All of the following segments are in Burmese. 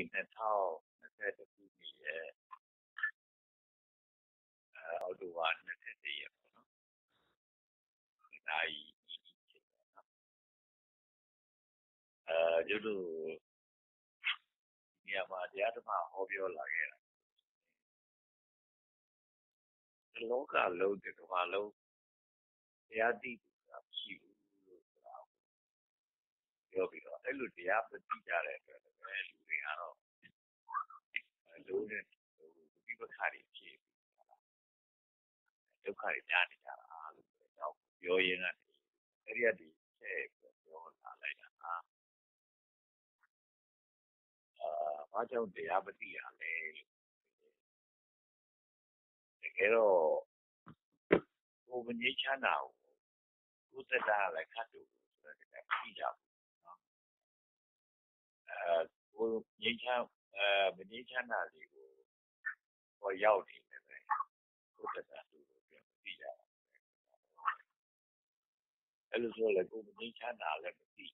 2021ခုနှစ်ရဲ့ အောက်တိုဘာ21ရက်ပေါ့နော်ဒီနိုင်ဒီချိန်ပေါ့နော်အဲကျတို့ ဒီနေရာမှာ တရားဓမ္မဟောပြောလာခဲ့တာလောကလုံးဒီကမ္ဘာလုံး တရားသိတာရှိဘူးလို့ဆိုတာ ပြောပြီးတော့ အဲ့လို တရားမသိကြတဲ့အတွက်လည်းလူတွေကတော့လုံးနဲ့ဒီပခါတွေဖြစ်ဒုက္ခတွေများနေကြတာလို့တော့ပြောရင်းကနေ အဲ့ဒီအဒီချက်ပြောလာလိုက်တာအာဘာကြောင့် တရားမသိရလဲလို့ တကယ်တော့ ကိုယ်မငြိမ်းချမ်းတာကို ကိုယ်သက်တာလည်းခတ်တူဆိုတဲ့ကသိကြဘူးနော် အဲကိုငြိမ်းချမ်းအဲမငြိမ်းချမ်းတာတွေကိုဟောရောက်နေတယ်ပဲကိုယ်သက်တာသူကိုပြောသိကြတာအဲ့လိုဆိုလည်းကိုယ်မငြိမ်းချမ်းတာလည်းမသိ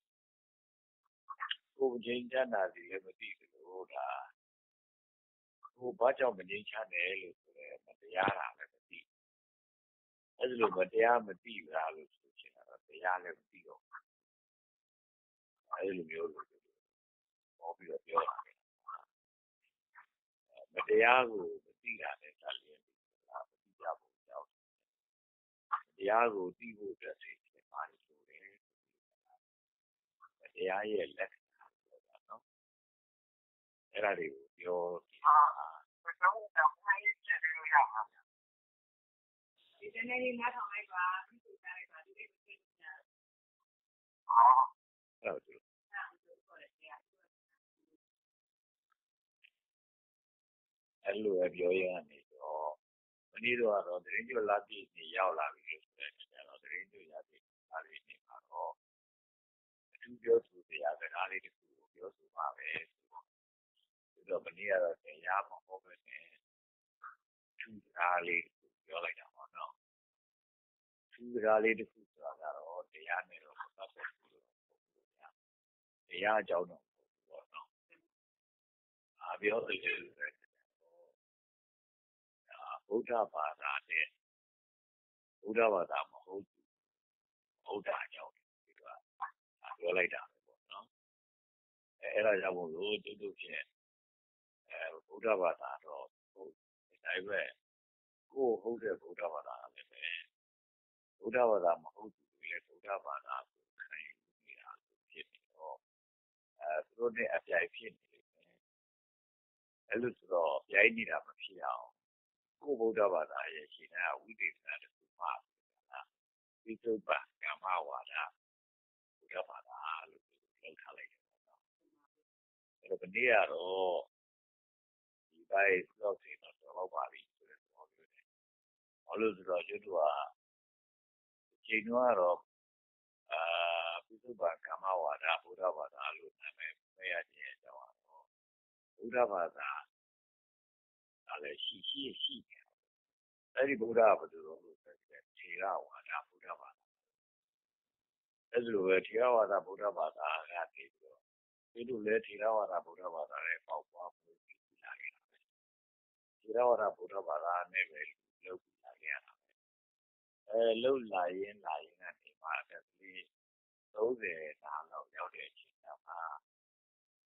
ကိုယ်မငြိမ်းချမ်းတာစီလည်းမသိဘူးလို့ဒါကိုဘာကြောင့်မငြိမ်းချမ်းတယ်လို့ဆိုရဲမတရားတာလည်းမသိအဲ့လိုမတရားမသိတာလို့ဆိုချင်တာတရားလည်းမသိတော့အဲ့လိုမျိုးလို့ ဟောပြီးတော့ပြောတာမတရားကိုမသိတာနဲ့တည်းလည်းမသိကြဘူးကြောက်တရားကိုသိဖို့အတွက်စိတ်နဲ့ပါတယ်လို့လေတရားရဲ့လက်ခံဆိုတာနော်အဲ့ဒါတွေကိုပြောအာဘယ်တော့မှမရချက်လို့ရမှာဒီတနေ့နားထောင်လိုက်ပါဒီလိုကြားလိုက်ပါဒီလိုဖြစ်နေတာအာအဲ့ဒါ အဲ့လိုပဲပြောရနေတော့မနေ့တော့တော့သတင်းကျွလာပြည့်နေရောက်လာပြီလို့ဆိုတဲ့အခါကျတော့သတင်းကျွရပြည့်အားလေးနေမှာတော့အထူးပြောဆိုစရာစကားလေးတစ်ခုကိုပြောဆိုပါပဲဆိုတော့ဒီတော့မနေ့ကတော့တရားမဟုတ်ပဲနဲ့ထူးစကားလေးတစ်ခုပြောလိုက်တာပေါ့နော်ထူးစကားလေးတစ်ခုဆိုတာကတော့တရားနဲ့တော့ပတ်သက်ဘူးလို့ပေါ့ဗျာတရားအကြောင်းတော့ပေါ့နော်အားပြောတယ် ဗုဒ္ဓဘာသာနဲ့ဗုဒ္ဓဘာသာမဟုတ်ဘူးဗုဒ္ဓအကြောင်းဒီကပြောလိုက်တာပဲပေါ့နော်အဲအဲ့ဒါကြောင့်မို့လို့တူတူဖြင့်အဲဗုဒ္ဓဘာသာတော့ဟုတ်ဒါပေမဲ့ကိုယ်ဟုတ်တဲ့ဗုဒ္ဓဘာသာလည်းပဲဗုဒ္ဓဘာသာမဟုတ်ဘူးလေဗုဒ္ဓဘာသာကိုခံယူနေတာဖြစ်နေတော့အဲသူတို့နဲ့အပြိုင်ဖြစ်နေတယ်အဲ့လိုဆိုတော့ပြိုင်နေတာမဖြစ်အောင် ကိုဗုဒ္ဓဘာသာရဲ့ရှင်နာဝိသေသနာတစ်ခုမှာဝိသုပ္ပကမ္မဝါဒဘုရားဘာသာလို့ပြောထားလိုက်တယ်ပေါ့နော်အဲ့တော့ဒီကတော့ဒီဘိုင်းတော့စီတော့တော့ပါပြီဆိုတဲ့သဘောမျိုးနဲ့ဘာလို့ဆိုတော့ကျွတ်ကချိန်တော့အာဝိသုပ္ပကမ္မဝါဒဘုရားဘာသာလို့နာမည်ပေးရခြင်းအကြောင်းတော့ဘုရားဘာသာ အဲ့လည်းရှိရှိရှိတယ်အဲ့ဒီဗုဒ္ဓဘာသာလို့ဆိုတဲ့ထေရဝါဒဗုဒ္ဓဘာသာအဲ့လိုပဲထေရဝါဒဗုဒ္ဓဘာသာကနေပြီးတော့ဒီလိုလဲထေရဝါဒဗုဒ္ဓဘာသာရဲ့ပေါက်ပွားမှုပြီးလာခဲ့တာပဲထေရဝါဒဗုဒ္ဓဘာသာနဲ့ပဲလုပ်ပြီးလာခဲ့ရတာပဲအဲလှုပ်လာရင်လာရင်ကနေမှာတည်း30နာလောက်ရောက်တဲ့အချိန်မှာ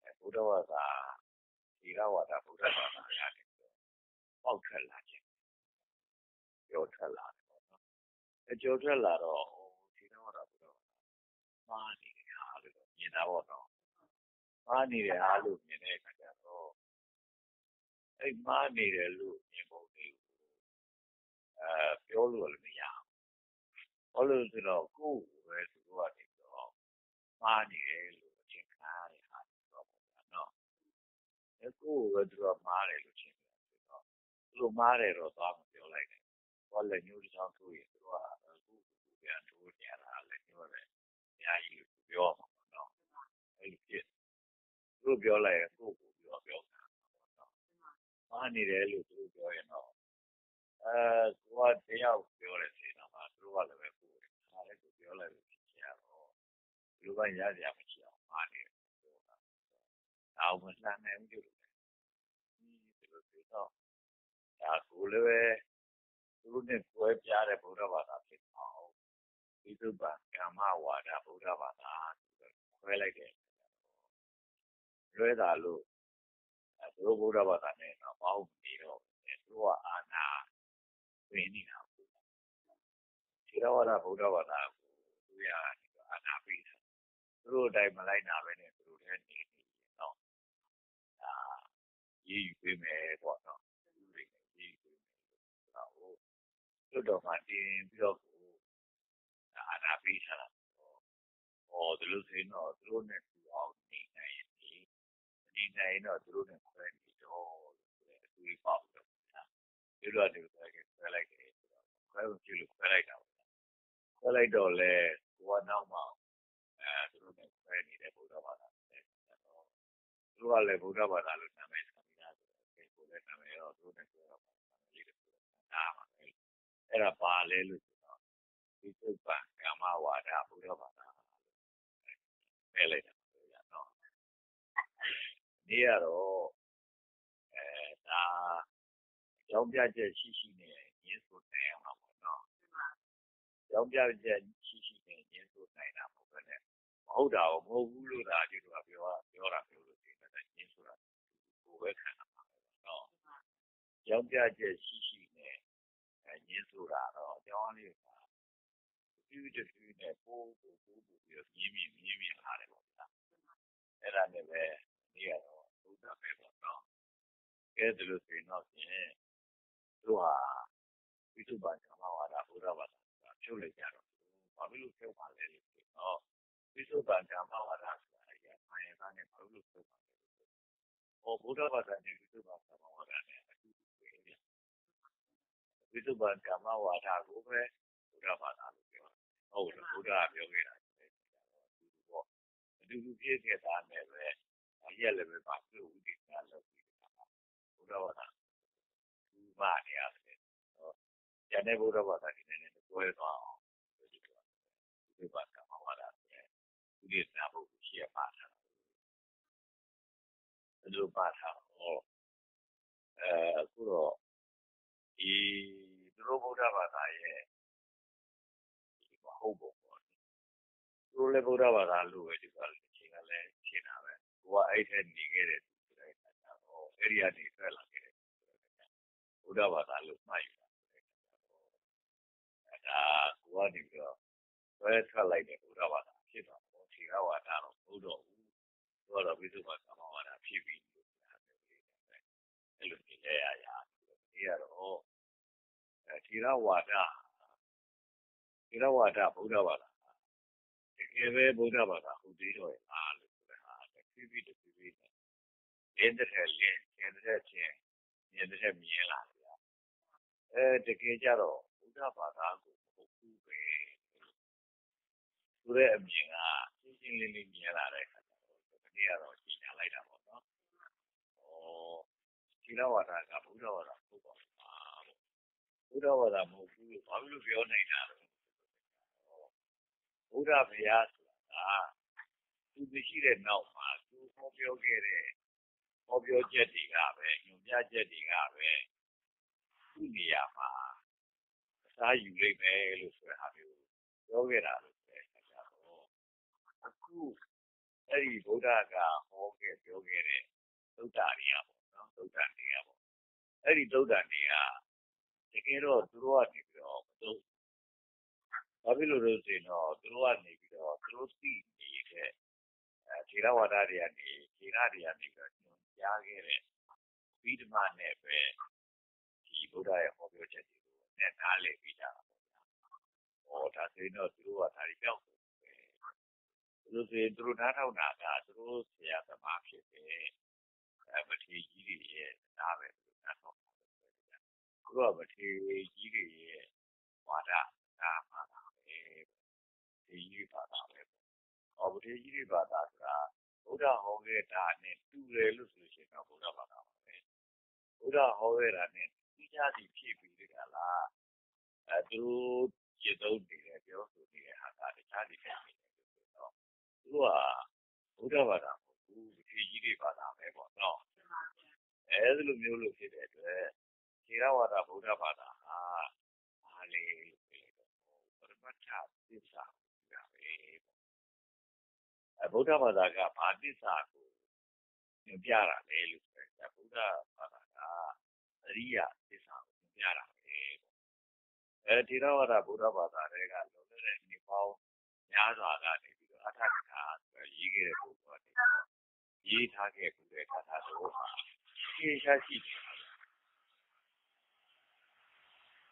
အဲဗုဒ္ဓဘာသာထေရဝါဒဗုဒ္ဓဘာသာကနေ ပေါက်ထွက်လာခြင်းကြောထွက်လာတယ်ပေါ့နော်အကြောထွက်လာတော့ဒီတော့တော့ဘုရားမားနေတဲ့ဟာလို့မြင်တာပေါ့နော်မားနေတဲ့ဟာလို့မြင်တဲ့အခါကျတော့အဲ့မားနေတယ်လို့မြင်ပုံလေးကိုအဲပြောလို့လည်းမရဘူးဘာလို့ဆိုတော့ကိုယ်ပဲသူတို့ကနေတော့မားနေတယ်လို့အထင်ခံရတဲ့ဟာတော့ပေါ့နော်အဲကိုယ်ပဲသူကမားတယ်လို့ထင်တယ်ဆိုတော့ သူတို့မားတယ်တော့ သွားမပြောလိုက်နဲ့ သွားလက်ညှိုးတစ်ချောင်းထိုးရင် သူကအခုခုပြန်ထိုးနေရတာ လက်ညှိုးပဲအများကြီးပြောမှာပေါ့နော် အဲ့ဒီဖြစ်သူတို့ပြောလိုက်ရင် ကိုယ့်ကိုပြောပြောတာပေါ့နော်မားနေတယ်လို့ သူတို့ပြောရင်တော့အဲကိုကတယောက်ပြောတယ်ဆိုတော့မှ သူတို့ကလည်းပဲ ကိုယ်ဒါလည်းကိုပြောလိုက်လို့ ဖြစ်ချင်တော့လူကရရမရှိအောင်မားနေတယ်ပြောတာဒါဒါကို မလှမ်းနိုင်ဘူးလို့ဒီလိုဆိုတော့ ဒါကိုလည်းပဲသူတို့နဲ့ကွဲပြားတဲ့ဗုဒ္ဓဘာသာဖြစ်အောင်ဒီသုပံကမ္မဝါဒဗုဒ္ဓဘာသာဆိုတော့ခွဲလိုက်တယ်လွဲတာလို့အဲသူတို့ဗုဒ္ဓဘာသာနဲ့တော့မဟုတ်နေတော့သူတို့ကအာနာဝင်နေတာပေါ့ဒီတော့ဝါဒဗုဒ္ဓဘာသာကိုသူရအာနာပြီးတယ်သူတို့အတိုင်းမလိုက်နာပဲနဲ့သူတို့လည်းနေနေတော့ဒါရေးယူပေးမယ်ပေါ့နော်သူတွေလည်းရေးယူပေးမယ်ဆိုတော့လွ တ်တော်မှာတင်ပြီးတော့ အာနာပြီးထားတာဟောဒီလိုဆိုရင်တော့ သူတို့နဲ့သူအောင် နေနိုင်ရင်ဒီနေနိုင်တော့ သူတို့နဲ့ ခွဲနေတော့ဆိုတဲ့ အတူပေါ့တော့ဒီလိုအတူပဲခွဲလိုက်တယ်ဆိုတော့ခွဲလို့ကြည့်လို့ ခွဲလိုက်တာပေါ့ ခွဲလိုက်တော့လေကိုကနောက်မှအဲသူတို့နဲ့ခွဲနေတဲ့ဘုရားဘာသာတယ်တော့ သူတို့ကလည်းဘုရားဘာသာလို့ နာမည်ဆောင်တာဆိုတော့ဒီကိုလည်း နာမည်တော့ သူတို့နဲ့ခွဲတော့နာမည်လေးတွေဒါမှပဲ အဲ့ဒါပါလဲလို့ဆိုတော့ဒီသုပ္ပံကမ္မဝါဒဘုရားဘာသာပဲလိုက်တာပြောရတော့ဒီကတော့အဲဒါအကြောင်းပြချက်ရှိရှိနဲ့ရင်းဆိုနိုင်အောင်ပါပေါ့နော်အကြောင်းပြချက်ရှိရှိနဲ့ရင်းဆိုနိုင်တာပေါ့ပဲနဲ့မဟုတ်တာကိုမဟုတ်ဘူးလို့သာဒီလိုပြောပြောတာပြောလို့ဒီနဲ့ရင်းဆိုတာကိုပဲခံတာပါပဲနော်အကြောင်းပြချက်ရှိရှိနဲ့ ရင်းဆိုတာတော့အကြောင်းလေးကပြည့်တပြည့်နဲ့ပို့ပို့ပို့ပို့ပြီးမြင်းမြင်းမြင်းမြင်းလာတယ်ပေါ့ဗျာအဲ့ဒါနဲ့ပဲနေရတော့ဘုရားပဲပေါ့နော်ကဲဒါလို့ဆိုရင်တော့ဖြင့်တို့ဟာဝိသုဘာကမ္မဝါဒဘုရားဘာသာဖြုတ်လိုက်ကြတော့ဘာဖြစ်လို့ဖြုတ်ပါလဲလို့ဆိုတော့ဝိသုဘာကမ္မဝါဒဆိုတာကဘာရကားနဲ့ဘာလို့ဖြုတ်ပါလဲလို့ဟောဘုရားဘာသာနဲ့ဝိသုဘာကမ္မဝါဒနဲ့အတူတူပဲ ဝိသုဘာကမ္မဝါဒကိုပဲဘုရားဘာသာလို့ပြောဟုတ်တယ်ဘုရားပြောခဲ့တာပေါ့အတူတူပြည့်ခဲ့တာနဲ့ပဲအရက်လည်းပဲပါပြုတ်ဥဒိတာလုပ်ပြီးတာဘုရားဘာသာသူမနေရတယ်ဟောကျန်တဲ့ဘုရားဘာသာဒီနေ့နဲ့တွဲသွားအောင်ဒီလိုပါကမဝါဒနဲ့ဥဒိတာဘုရားရှိရပါတာဒီလိုပါတာဟောအဲအခုတော့ ဒီသူတို့ဘုရားဘာသာရဲ့ဒီမဟုတ်ဘူးပေါ့သူတို့လည်းဘုရားဘာသာလို့ပဲဒီကလည်းအချိန်ကလည်းရှင်းတာပဲကိုကအဲ့ထက်နေခဲ့တဲ့သူဆိုတဲ့အခါကျတော့အဲ့ဒီကနေထွက်လာခဲ့တဲ့ဘုရားဘာသာလို့မှတ်ယူတာဆိုတဲ့အခါကျတော့အဲ့ဒါကိုကနေပြီးတော့ဆွဲထွက်လိုက်တဲ့ဘုရားဘာသာဖြစ်သွားတော့ခြေကဝါဒတော့ဘုတော့ဘူးသူကတော့ဝိသုဘကမ္မဝါဒဖြစ်ပြီးလို့ပြောတယ်အဲ့လိုနေရရဒီကတော့ အဲထေရဝါဒထေရဝါဒဗုဒ္ဓဘာသာတကယ်ပဲဗုဒ္ဓဘာသာဟုတ်သေးတော့ရဲ့အားလို့ဆိုတဲ့ဟာဖြည်းဖြည်းတဖြည်းဖြည်းနဲ့လင်းတဲ့လင်းကျင်းတဲ့ချင်းမြင်တဲ့မြင်လာတယ်အဲတကယ်ကြတော့ဗုဒ္ဓဘာသာကိုမဟုတ်ဘူးပဲဆိုတဲ့အမြင်ကရှင်းရှင်းလင်းလင်းမြင်လာတဲ့အခါကျတော့ဒီနေ့ကတော့ရှင်းပြလိုက်တာပေါ့နော်ဩထေရဝါဒကဗုဒ္ဓဘာသာဟုတ်ပါ ဘုရားဘာသာမဟုတ်ဘူးဘာလို့ပြောနိုင်တာလဲဘုရားဘုရားဆိုတာသူမရှိတဲ့နောက်မှာသူဟောပြောခဲ့တဲ့ဟောပြောချက်တွေကပဲညွှန်ပြချက်တွေကပဲသူ့နေရာမှာအစားယူလိုက်မယ်လို့ဆိုတဲ့ဟာမျိုးပြောခဲ့တာလို့ပဲဆက်ကြတော့အခုအဲ့ဒီဘုရားကဟောခဲ့ပြောခဲ့တဲ့သုဒ္ဓတွေကပေါ့နော်သုဒ္ဓတွေကပေါ့အဲ့ဒီသုဒ္ဓတွေက တကယ်တော့ သူတို့ကနေပြီးတော့ မသုံးဘာဖြစ်လို့လဲဆိုရင်တော့ သူတို့ကနေပြီးတော့ သူတို့သိနေတဲ့အဲထေရဝါဒတွေကနေထေရတွေကနေပြီးတော့ညွှန်ကြားခဲ့တဲ့ဝိဓမနဲ့ပဲ ဒီဘုရားရဲ့ဟောပြောချက်တွေကိုနဲ့နားလည်ပြီးကြတာပေါ့ဗျာ။ဟောဒါဆိုရင်တော့ သူတို့က ဒါတွေပြောက်တယ်ပဲ။သူတို့ဆိုရင်သူတို့နားထောင်တာက သူတို့ဆရာသမားဖြစ်တဲ့အဲမထေရကြီးတွေရဲ့နားပဲ သူတို့နားထောင် သူကမထေကြီးတွေရဲ့ ဝါဒ ဒါမှသာပဲဒီကြီးဘာသာပဲ။အော်ဗထေကြီးတွေ ဘာသာဆိုတာဘုရားဟောခဲ့တာနဲ့ တူတယ်လို့ဆိုရှင်တော့ဘုရားဘာသာပါပဲ။ဘုရားဟောခဲ့တာနဲ့သိကြသည်ဖြစ်ပြီးတကလားအဲသူတို့ကျေသုံးနေတယ်ပြောဆိုနေတဲ့ဟာက တခြားဒီဖြစ်နေတယ်လို့ဆိုတော့ သူကဘုရားဘာသာ မဟုတ်ဘူးဗထေထေကြီးတွေ ဘာသာပဲပေါ့နော်မှန်ပါဗျာအဲဒီလိုမျိုးလို့ဖြစ်တဲ့အတွက် ထေရဝါဒဗုဒ္ဓဘာသာဟာဘာလဲလို့ပြောတော့ပရမတ္ထသစ္စာကိုပြောတာပဲအဲဗုဒ္ဓဘာသာကဘာသစ္စာကိုညွှန်ပြတာလဲလို့ဆိုတော့ဗုဒ္ဓဘာသာကအရိယသစ္စာကိုညွှန်ပြတာပဲပေါ့အဲထေရဝါဒဗုဒ္ဓဘာသာတွေကလွန်ခဲ့တဲ့နှစ်ပေါင်းများစွာကနေပြီးတော့အထက်ကထာဆိုရေးခဲ့တဲ့ပုဂ္ဂိုလ်တွေရေးထားခဲ့ပြီးတဲ့ကထာတို့ဟာရှင်းရှားရှိတယ်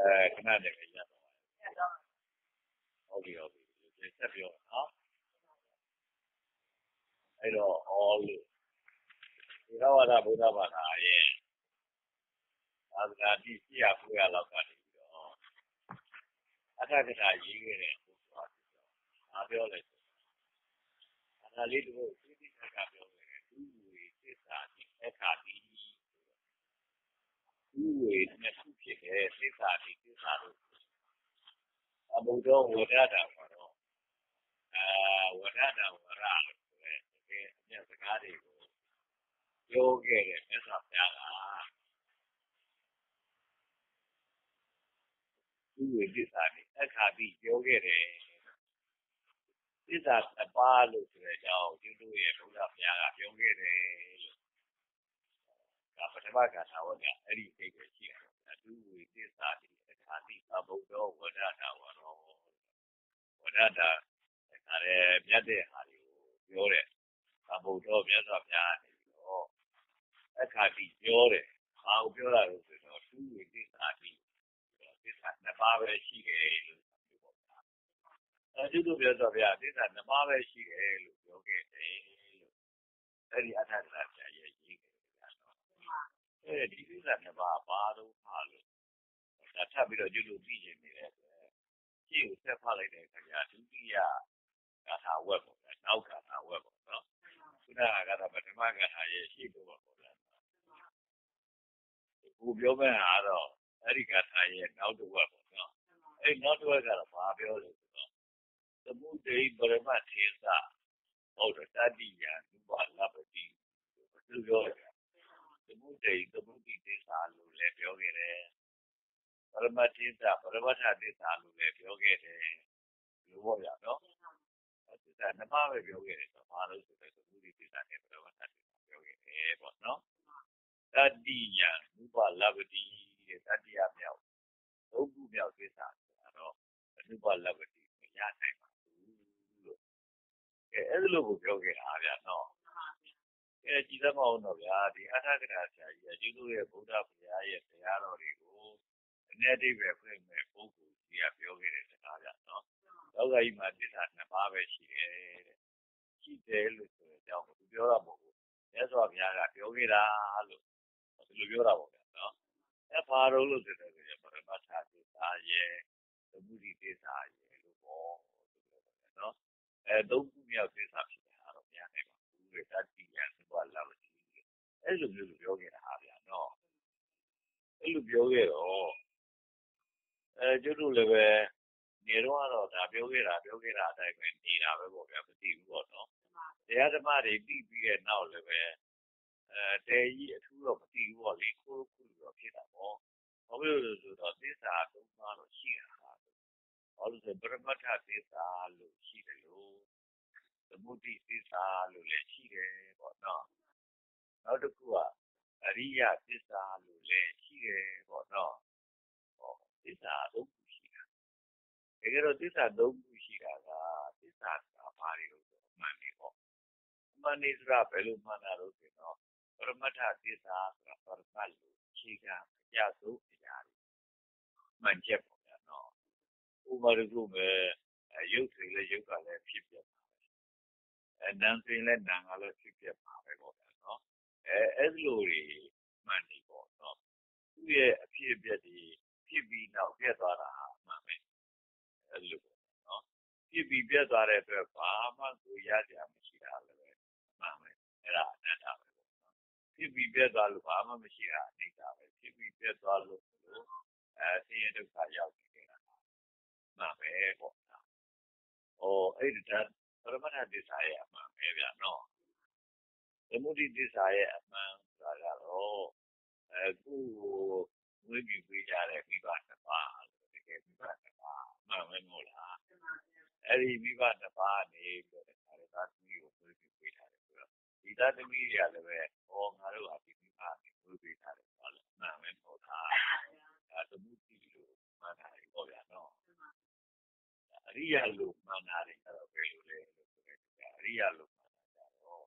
အဲခဏတည်းပဲရတော့ဆက်တော့ဟုတ်ပြီဟုတ်ပြီဆက်ပြောနော်အဲ့တော့ all လို့ဒီရဝါဒဗုဒ္ဓဘာသာရဲ့သာသနာတိရှိရဖွေရလောက်ကနေပြီးတော့အထက်ကထာရေးခဲ့တဲ့ပုဂ္ဂိုလ်ဟာပြောလဲအနာလေးတို့သိသိချာချာပြောခဲ့တယ်သူဝေသစ္စာတိအခါတိ သူဝေနှစ်ခုဖြစ်တဲ့သစ္စာတိသစ္စာတို့အဘုဒ္ဓဝဒတာမှာတော့အာဝဒတာဝရလို့ဆိုတဲ့တကယ်အမြတ်စကားတွေကိုပြောခဲ့တဲ့မြတ်စွာဘုရားကသူဝေသစ္စာတိအခါတိပြောခဲ့တယ်သစ္စာတစ်ပါးလို့ဆိုတဲ့အကြောင်းကျတို့ရဲ့ဘုရားဘုရားကပြောခဲ့တယ်လို့ ဒါပထမကထာဝကအဲ့ဒီအိတ်ပဲရှိတယ်အတူဝေသစ္စာတိအခါတိအဘုဒ္ဓဝဒတာဝရောဝဒတာဒါလည်းမြတ်တဲ့ဟာတွေကိုပြောတယ်အဘုဒ္ဓမြတ်စွာဘုရားနေပြီးတော့အခါတိပြောတယ်ဘာကိုပြောတာလို့ဆိုတော့သူဝေသစ္စာတိသစ္စာနှစ်ပါးပဲရှိတယ်လို့ပြောပေါ့ဗျာအဲကျတို့ပြောတော့ဗျာသစ္စာနှစ်ပါးပဲရှိတယ်လို့ပြောခဲ့တယ်လို့အဲ့ဒီအထက်ကရာရဲ့ရေးခဲ့တယ်ဗျာနော် အဲဒီသစ္စာနှစ်ပါးဘာလို့ပါလို့ဒါထပ်ပြီးတော့ကျွလို့သိကျင်နေတဲ့အတွက်ရှေ့ကိုဆက်ဖတ်လိုက်တဲ့အခါကျဒုတိယဂါထာဝက်ပေါ့ဗျာနောက်ဂါထာဝက်ပေါ့နော်ခုနကဂါထာပထမဂါထာရဲ့ရှေ့တော့ပေါ့ဗျာခုပြောမဲ့ဟာတော့အဲ့ဒီဂါထာရဲ့နောက်တစ်ဝက်ပေါ့နော်အဲ့နောက်တစ်ဝက်ကတော့ဘာပြောလဲဆိုတော့သမုဒိပရမထေသဟုတ်တယ်တတိယဥပါလပတိသူပြောတယ်သ မုဒိသမုဒိသစ္စာလို့လည်းပြောခဲ့တယ်ပရမတ္တိသပရမတ္ထသစ္စာလို့လည်းပြောခဲ့တယ်လို့ပေါ့ရနော်သစ္စာနှစ်ပါးပဲပြောခဲ့တယ်ဆိုဘာလို့ဆိုတော့သမုဒိသစ္စာနဲ့ပရမတ္ထသစ္စာပြောခဲ့တယ်ပေါ့နော်တတိယဥပလပတိတဲ့တတိယမြောက်သုံးခုမြောက်သစ္စာဆိုတာတော့ဥပလပတိမရနိုင်ပါဘူးလို့အဲအဲ့လိုကိုပြောခဲ့တာဗျာနော် အဲကြည်သမအောင်တော့ဗျာဒီအထာကရာဆရာကြီးကကျေးဇူးရဲ့ဗုဒ္ဓဘုရားရဲ့တရားတော်တွေကိုအ내အိဗယ်ဖွင့်မဲ့ပုဂ္ဂိုလ်ကြီးကပြောခဲ့တဲ့စကားဗျာနော်။လောကကြီးမှာသစ္စာနှစ်ပါးပဲရှိတယ်တဲ့။ရှိတယ်လို့ဆိုတဲ့အကြောင်းကိုသူပြောတာမဟုတ်ဘူး။မြတ်စွာဘုရားကပြောခဲ့တာလို့ဒီလိုပြောတာပေါ့ဗျာနော်။အဲဘာလို့လို့ဆိုတော့ပရမတ္ထသစ္စာရဲ့သမုဒိသစ္စာရဲ့လို့ပေါ့ဆိုပြောတယ်နော်။အဲသုံးခုမြောက်သစ္စာဖြစ်တာတော့မရ နိုင်ပါဘူး။တတိယသုဘလဝတိအဲ့လိုမျိုးပြောခဲ့တာဟာဗျာနော်အဲ့လိုပြောခဲ့တော့အဲကျွတ်တို့လည်းပဲနေတော့ကတော့ဒါပြောခဲ့တာပြောခဲ့တာအတိုင်းပဲနေတာပဲပေါ့ဗျာမသိဘူးပေါ့နော်တရားဓမ္မတွေပြီးပြီးတဲ့နောက်လည်းပဲအဲတဲကြီးအထူးတော့မသိဘူးပေါ့လေခိုးခုတော့ဖြစ်တာပေါ့ဘာဖြစ်လို့လဲဆိုတော့သစ္စာသုံးပါးတော့ရှိတာဟာဘာလို့လဲပရမတ္ထသစ္စာလို့ရှိတယ်လို့သ မုဒိသစ္စာလို့လည်းရှိတယ်ပေါ့နော်နောက်တစ်ခုကအရိယသစ္စာလို့လည်းရှိတယ်ပေါ့နော်။ဟောသစ္စာသုံးခုရှိတာ။တကယ်တော့သစ္စာသုံးခုရှိတာကသစ္စာကဘာတွေလို့ဆိုအမှန်နေပေါ့။အမှန်နေဆိုတာဘယ်လိုမှန်တာလို့ဆိုတော့ပရမတ္ထသစ္စာဆိုတာပရမတ်လို့အခြေခံအကျဆုံးအရာတွေမှန်ချက်ပေါ့ဗျာနော်။ဥပမာတစ်ခုပဲအဲရုပ်တွေလည်းရုပ်ကလည်းဖြစ်ပြပါပဲ အဲနန်းဆိုရင်လည်းနန်းကလည်းဖြစ်ဖြစ်ပါပဲပေါ့ဗျာနော် အဲအဲ့လိုတွေ မှန်နေပေါ့နော် သူ့ရဲ့ အဖြစ်အပျက်တွေ ဖြစ်ပြီးနောက်ပြတ်သွားတာဟာမှန်ပဲ အဲ့လိုပေါ့နော် ဖြစ်ပြီးပြတ်သွားတဲ့အတွက် ဘာမှကိုရကြမရှိတာလည်းပဲမှန်ပဲ အဲ့ဒါ အနတ္တပဲပေါ့နော် ဖြစ်ပြီးပြတ်သွားလို့ ဘာမှမရှိတာ အနိစ္စပဲ ဖြစ်ပြီးပြတ်သွားလို့လို့အဲဆင်းရဲဒုက္ခ ရောက်နေတာမှန်ပဲပေါ့နော်ဟောအဲ့ဒါ ပရမတ္ထသစ္စာရဲ့အမှန်ပဲဗျာနော်သမုဒိသစ္စာရဲ့အမှန်ဆိုတာကတော့အခုဝိပ္ပိဝေးကြတဲ့မိဘတစ်ပါးတကယ်မိဘတစ်ပါးမှန်ပဲမဟုတ်လားအဲ့ဒီမိဘတစ်ပါးနေပြီးတော့ဒါလည်းသာသမီးကိုဝိပ္ပိဝေးထားတယ်ဆိုတော့ဒီသာသမီးတွေကလည်းပဲဟောငါတို့ဟာဒီမိဘကိုဝိပ္ပိထားတယ်ဆိုတော့မှန်ပဲမဟုတ်လားအဲသမုဒိလို့မှန်တာပေါ့ဗျာနော် အရိယလို့ မှန်တာတွေကတော့ ဘယ်လိုလဲလို့ဆိုတဲ့အရိယလို့ မှန်တာကြတော့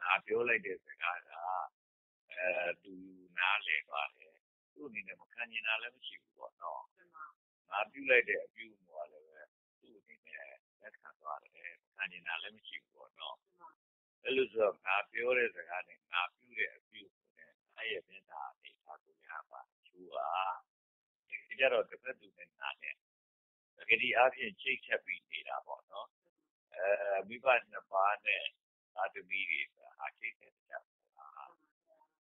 ငါပြောလိုက်တဲ့စကားကအဲသူနားလေပါတယ် သူ့အနေနဲ့ မခံကျင်တာလည်း မရှိဘူးပေါ့နော် ငါပြုလိုက်တဲ့ အပြုအမူကလည်းပဲသူ့အနေနဲ့ လက်ခံသွားတယ်ခံကျင်တာလည်း မရှိဘူးပေါ့နော် အဲ့လိုဆိုတော့ ငါပြောတဲ့စကားနဲ့ ငါပြုတဲ့ အပြုနဲ့အဲ့ရဲ့ပြင်တာအနေထားကိုရပါချူပါဒီကြတော့တစ်ဖက်သူနဲ့နား နဲ့တကယ်ဒီအဖြစ်ချိတ်ချက်ပြီးနေတာပေါ့နော်အဲမိဘနှစ်ပါးနဲ့သာသမီတွေအားချိတ်တဲ့ကြပါ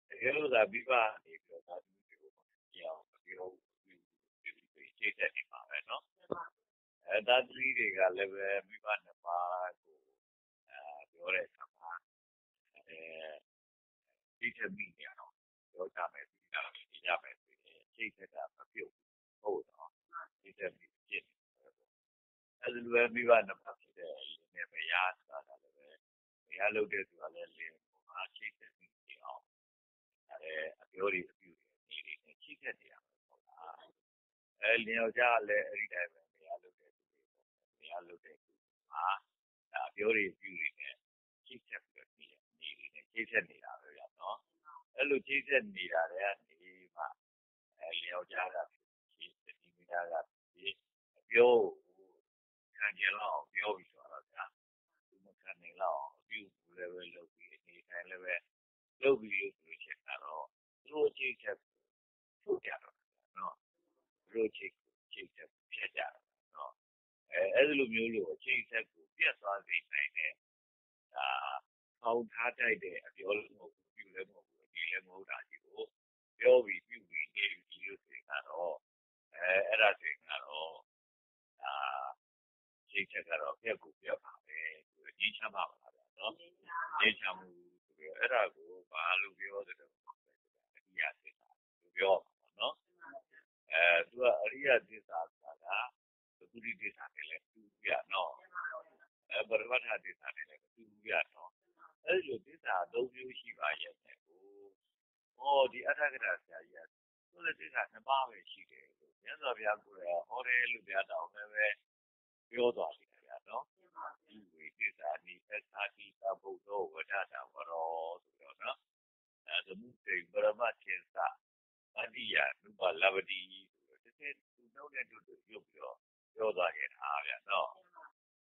တကယ်လို့သာမိဘနေပြီးတော့သာသမီတွေကိုပြောင်းပြောချိတ်တဲ့နေပါပဲနော်အဲသာသမီတွေကလည်းပဲမိဘနှစ်ပါးကိုအဲပြောတဲ့အခါမှာအဲချိတ်ချက်မိနေတော့ပြောကြမယ်ပြီးတာနေကြမယ်ဆိုရင်ချိတ်ချက်ကမပြုတ်ဟုတ်တော့ချိတ်ချက်မိဖြစ် အဲ့လိုပဲမိဘနှစ်ပါးဖြစ်တဲ့နေပဲရတာလည်းပဲရလုပ်တဲ့သူကလည်းလင်းပုံအားချိတ်ချက်မိနေအောင်အဲအပြောတွေအပြုတွေနေနေချိတ်ချက်နေရမှာပေါ့လားအဲလင်းယောက်ျားလည်းအဲ့ဒီတိုင်းပဲမရလုပ်တဲ့သူတွေပေါ့မရလုပ်တဲ့သူဟာအပြောတွေအပြုတွေနဲ့ချိတ်ချက်ပြီးတော့နေနေနေချိတ်ချက်နေတာပဲဗျာနော်အဲ့လိုချိတ်ချက်နေတာလည်းနေမှအဲလင်းယောက်ျားကချိတ်ချက်မိသားကပြော ခံကြလောက်ပြောပြီးဆိုတော့ဗျာသူမခံနိုင်လောက်အပြုလည်းပဲလုပ်ပြီးအနေတိုင်းလည်းပဲလုပ်ပြီးလို့ဆိုချင်တာတော့သူတို့ချိတ်ချက်ထုတ်ကြတော့နော်သူတို့ချိတ်ချိတ်ချက်ပြတ်ကြတော့နော်အဲအဲ့လိုမျိုးလို့ချိတ်ချက်ကိုပြတ်သွားစေနိုင်တဲ့ဒါပေါင်းထားတိုက်တဲ့အပြောလို့မဟုတ်ဘူးပြုလည်းမဟုတ်ဘူးဒီလည်းမဟုတ်တာကြီးကိုပြောပြီးပြုပြီးနေပြီးလို့ဆိုရင်ကတော့အဲအဲ့ဒါဆိုရင်ကတော့ဒါ ချိတ်ချက်ကတော့ပြက်ကိုပြက်ပါပဲသူငင်းချမ်းပါပါလားနော်ငင်းချမ်းမှုဆိုပြီးအဲ့ဒါကို ဘာလို့ပြောတယ်လဲအရိယသစ္စာလို့ပြောပါနော်အဲသူက အရိယသစ္စာဆိုတာကသုတိသစ္စာနဲ့လည်းသူပြနော်အဲပရမတ္ထသစ္စာနဲ့လည်းသူပြနော် အဲ့လို သစ္စာ ၃ မျိုးရှိပါရဲ့နဲ့ကိုဟောဒီအထာဂရဆရာကြီးက သူလည်း သစ္စာနှစ်ပါးပဲရှိတယ်လို့ မြတ်စွာဘုရားကိုယ်တော်ဟောတယ်လို့ဗျာတောင်းလည်းပဲ ပြောသွားတယ်ဗျာနော်ဒီဝိသစ္စာနိသစ္စာတိသဗုဒ္ဓဝဋ္ဌတာဝရောဆိုတော့နော်အဲသမုဒိပရမတ္ထေသအတ္တိယနုပလဗတိဆိုတော့တစ်ချက်သူနှုတ်နဲ့တူတူရုပ်ပြီးတော့ပြောသွားခဲ့တာဗျာနော်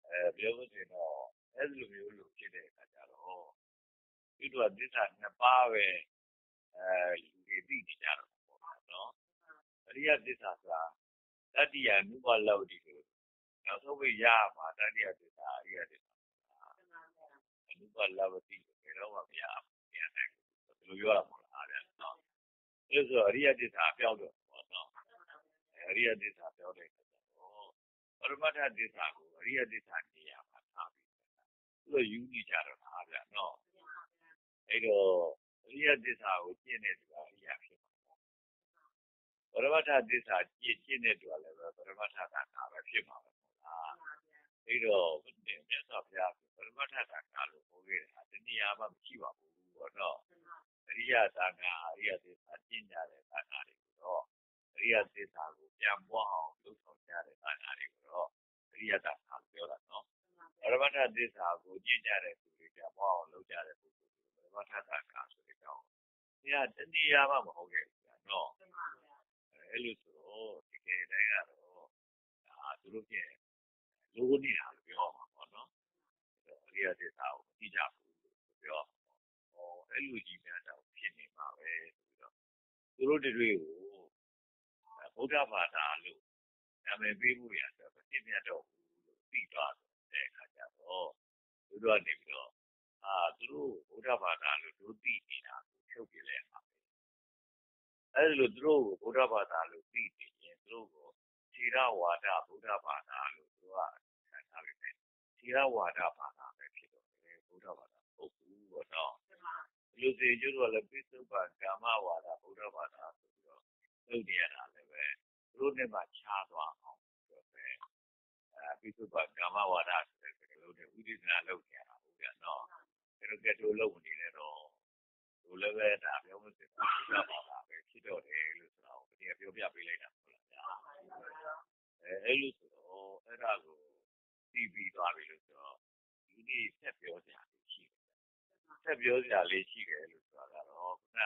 အဲပြောလို့ရှိရင်တော့အဲ့လိုမျိုးလို့ဖြစ်တဲ့အခါကျတော့ဒီတော့သစ္စာနှစ်ပါးပဲအဲလူတွေသိနေကြတော့ပေါ့နော်အရိယသစ္စာဆိုတာတတ္တိယနုပလဗတိလို့ နောက်ဆုံးပဲရမှာတတ္တိယသစ္စာအရိယသစ္စာအနုပလဗတိလို့ဘယ်တော့မှမရဘူးမရနိုင်ဘူးဒီလိုပြောတာမဟုတ်လားဗျာနော်အဲဆိုအရိယသစ္စာပြောက်တော့ပေါ့နော်အရိယသစ္စာပြောတဲ့အခါကျတော့ပရမတ္ထသစ္စာကိုအရိယသစ္စာနေရာမှာထားပြီးသူတို့ယူနေကြတော့တာဗျာနော်အဲ့တော့အရိယသစ္စာကိုကျင့်တဲ့သူကအရိယဖြစ်မှာပေါ့ပရမတ္ထသစ္စာကျင့်ကျင့်တဲ့သူကလည်းပရမတ္ထကတာပဲဖြစ်မှာပဲ ဟုတ်လားအဲ့တော့ဘုရင်မြတ်စွာဘုရားပရမတ္ထကတာလို့ဟောခဲ့တာတနည်းအားမှမရှိပါဘူးပေါ့နော်အရိယသာကအရိယသစ္စာကျင့်ကြတဲ့သာနာတွေကိုတော့အရိယသစ္စာကိုပြန်ပွားအောင်လုပ်ဆောင်ကြတဲ့သာနာတွေကိုတော့အရိယသာကပြောတာနော်ပရမတ္ထသစ္စာကိုကျင့်ကြတဲ့သူတွေပြန်ပွားအောင်လုပ်ကြတဲ့ပုဂ္ဂိုလ်တွေပရမတ္ထသာကဆိုတဲ့ကြောင်းဒီကတနည်းအားမှမဟုတ်ခဲ့ဘူးနော်အဲ့လိုဆိုတော့တကယ်တည်းကတော့ဒါသူတို့ပြင် လိုနေတာလို့ပြောမှာပေါ့နော်အရိယရိယသစ္စာကိုမသိကြဘူးလို့ပြောဟောအဲ့လိုကြီးများတော့ဖြစ်နေမှာပဲဆိုတော့သူတို့တွေကိုဗုဒ္ဓဘာသာလို့နာမည်ပေးဖို့ရဆိုတော့ပြည့်မြတ်တော့ဘူးလို့သိသွားတဲ့အခါကျတော့သူတို့ကနေပြီးတော့အာသူတို့ဗုဒ္ဓဘာသာလို့တို့သိနေတာကိုဖြုတ်ပြလဲမှာပဲအဲ့လိုသူတို့ကိုဗုဒ္ဓဘာသာလို့သိနေရင်သူတို့ကို ခြေရဝါဒဗုဒ္ဓဘာသာလို့သူကခံထားပြီးတယ်ခြေရဝါဒဘာသာပဲဖြစ်တော့တယ်ဗုဒ္ဓဘာသာဟုတ်ဘူးပေါ့နော်လူစီကျတို့ကလည်းပိဿုပံကာမဝါဒဗုဒ္ဓဘာသာဆိုပြီးတော့လုပ်နေရတာလည်းပဲသူတို့နဲ့မှခြားသွားအောင်ဆိုပဲအဲပိဿုပံကာမဝါဒဆိုတဲ့စကားလုံးတွေဥဒိသနာလုပ်နေရတာဟုတ်ကဲ့နော်အဲ့တော့ကဲတို့လုပ်နေတယ်တော့ တို့လည်းပဲဒါပြောမစစ်ဘူးဘုရားဘာသာပဲဖြစ်တော့တယ်လို့ဆိုတာကိုဒီကပြောပြပေးလိုက်တာဟုတ်လားဗျာအဲအဲ့လိုဆိုတော့အဲ့ဒါကိုသိပြီးသွားပြီလို့ဆိုတော့ဒီနေ့ဆက်ပြောကြရလို့ရှိတယ်ဆက်ပြောကြလေးရှိတယ်လို့ဆိုတာကတော့ခုန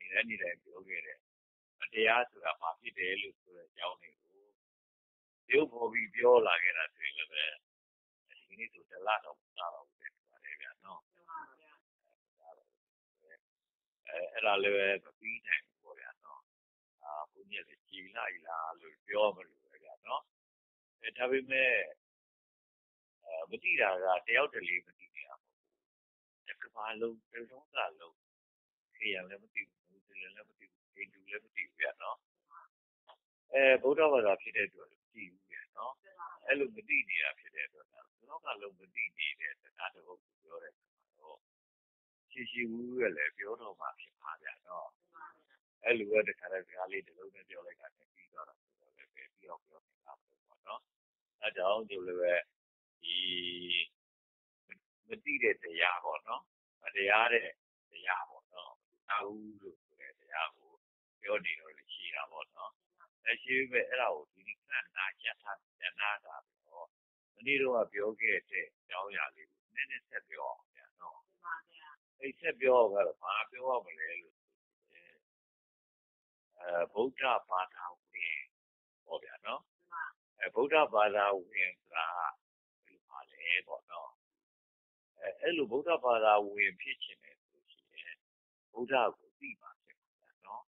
ကနေတိုင်းနေတိုင်းပြောခဲ့တဲ့တရားဆိုတာဘာဖြစ်တယ်လို့ဆိုတဲ့အကြောင်းတွေကိုပြုဖို့ပြီးပြောလာခဲ့တာဆိုရင်လည်းဒီနေ့ဆိုတလတော့မသားတော့ဘူးတဲ့ပါတယ်ဗျာနော် အဲအဲ့ဒါလည်းပဲမပြီးနိုင်ဘူးပေါ့ဗျာနော်အာဘုန်းကြီးလည်းကြည်လိုက်လားလို့ပြောမလို့ပဲဗျာနော်အဲဒါပေမဲ့အဲမတိတာကတယောက်တလေမတိနေတာမဟုတ်ဘူးတစ်ကဘာလုံးတစ်လုံးကလုံးခေရလည်းမတိဘူးမူစလင်လည်းမတိဘူးဟိန္ဒူလည်းမတိဘူးဗျာနော်အဲဗုဒ္ဓဘာသာဖြစ်တဲ့အတွက်မတိဘူးဗျာနော်အဲ့လိုမတိနေတာဖြစ်တဲ့အတွက်လောကလုံးမတိနေတဲ့စကားတစ်ခုပြောတဲ့တော့ ရှိရှိဝူးရလည်းပြောတော့မှဖြစ်ပါဗျာနော်အဲ့လိုပဲတခါတည်းစကားလေးတစ်လုံးနဲ့ပြောလိုက်တာနဲ့ပြီးတော့ဆိုတော့လည်းပဲပြီးတော့ပြောနေတာပေါ့နော်အဲကြောင့်ဒီလိုပဲဒီမတိတဲ့တရားပေါ့နော်မတရားတဲ့တရားပေါ့နော်သာဟုလို့ဆိုတဲ့တရားကိုပြောနေတော့လည်းရှိတာပေါ့နော်အဲရှိပဲအဲ့ဒါကိုဒီနေ့ခဏနာချက်ထားပြန်နာတာပြီးတော့မနေ့တော့ပြောခဲ့တဲ့အကြောင်းအရာလေးကိုနည်းနည်းဆက်ပြောအောင်ပြန်နော် အဲ့ဆက်ပြောကတော့ဘာပြောရမလဲလို့ဆိုရင်အဲဗုဒ္ဓဘာသာဝင်ဟောဗျာနော်အဲဗုဒ္ဓဘာသာဝင်ဆိုတာဘယ်လိုပါလဲပေါ့နော်အဲအဲ့လိုဗုဒ္ဓဘာသာဝင်ဖြစ်ခြင်းနဲ့ဆိုရှင်ဗုဒ္ဓကိုသိမှဖြစ်မှာနော်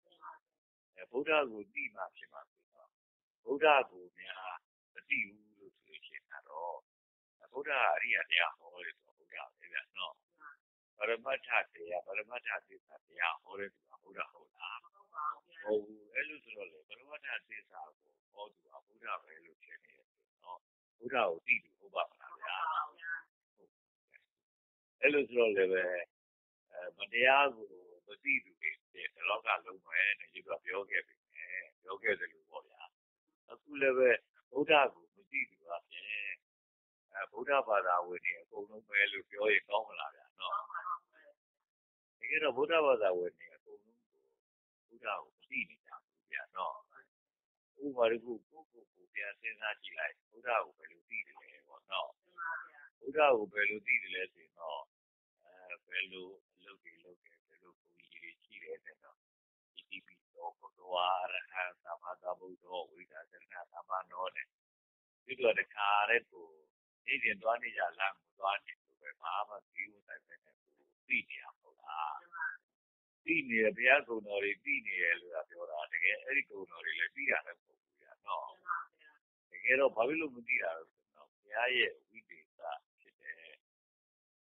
အဲဗုဒ္ဓကိုသိမှဖြစ်မှာဆိုတော့ဗုဒ္ဓကိုများမသိဘူးလို့ဆိုရှင်ကတော့ဗုဒ္ဓအရိယတရားဟောတယ်ဆိုဗုဒ္ဓပဲဗျာနော် ပရမတ္ထတရားပရမတ္ထသစ္စာတရားဟောတယ်ဆိုတာဗုဒ္ဓဟုတ်လားဟုတ်ဘူးအဲ့လိုဆိုတော့လေပရမတ္ထသစ္စာကိုဟောသူကဗုဒ္ဓပဲလို့ထင်နေတယ်ဆိုတော့ဗုဒ္ဓကိုသိတယ်ဟုတ်ပါမလားဗျာအဲ့လိုဆိုတော့လည်းပဲအဲမတရားကိုမသိသူတွေဒီလောကလုံးပဲနဲ့ဒီကပြောခဲ့ပြီပြောခဲ့တယ်လို့ပေါ့ဗျာအခုလည်းပဲဗုဒ္ဓကိုမသိသူပါဖြင့်အဲဗုဒ္ဓဘာသာဝင်တွေအကုန်လုံးပဲလို့ပြောရင်ကောင်းမလားဗျာနော် တကယ်တော့ ဗုဒ္ဓဘာသာဝင်တွေ အကုန်လုံးကိုဗုဒ္ဓကိုမသိနေကြဘူးဗျာနော် ဥပမာတခု ကိုကိုကို ပြန်စဉ်းစားကြည့်လိုက် ဗုဒ္ဓကို ဘယ်လိုသိတယ်လဲပေါ့နော် ဗုဒ္ဓကို ဘယ်လိုသိတယ်လဲဆိုရင်တော့အဲဘယ်လိုအလုပ်တွေလုပ်တယ် ဘယ်လိုပုံကြီးတွေရှိတယ်တဲ့တော့ဒီဒီပြီးတော့ဘုရားရဟန်းသမသာဘုဒ္ဓဝိဒါသနာသမနော တဲ့ဒီတော့တခါတဲ့ကိုနေ့စဉ်သွားနေကြလမ်းကို သွားနေလို့ပဲ ဘာမှသိဘူးတိုင်ပဲနဲ့ ကို သိနေရမဟုတ်လားသိနေရဘုရားကုံတော်တွေသိနေရလို့ပြောတာတကယ်အဲ့ဒီကုံတော်တွေလည်းသိရတယ်မဟုတ်ဘူးကြာနော်တကယ်တော့ဘာဖြစ်လို့မသိတာလဲဆိုတော့ဘုရားရဲ့ဝိသေသဖြစ်တယ်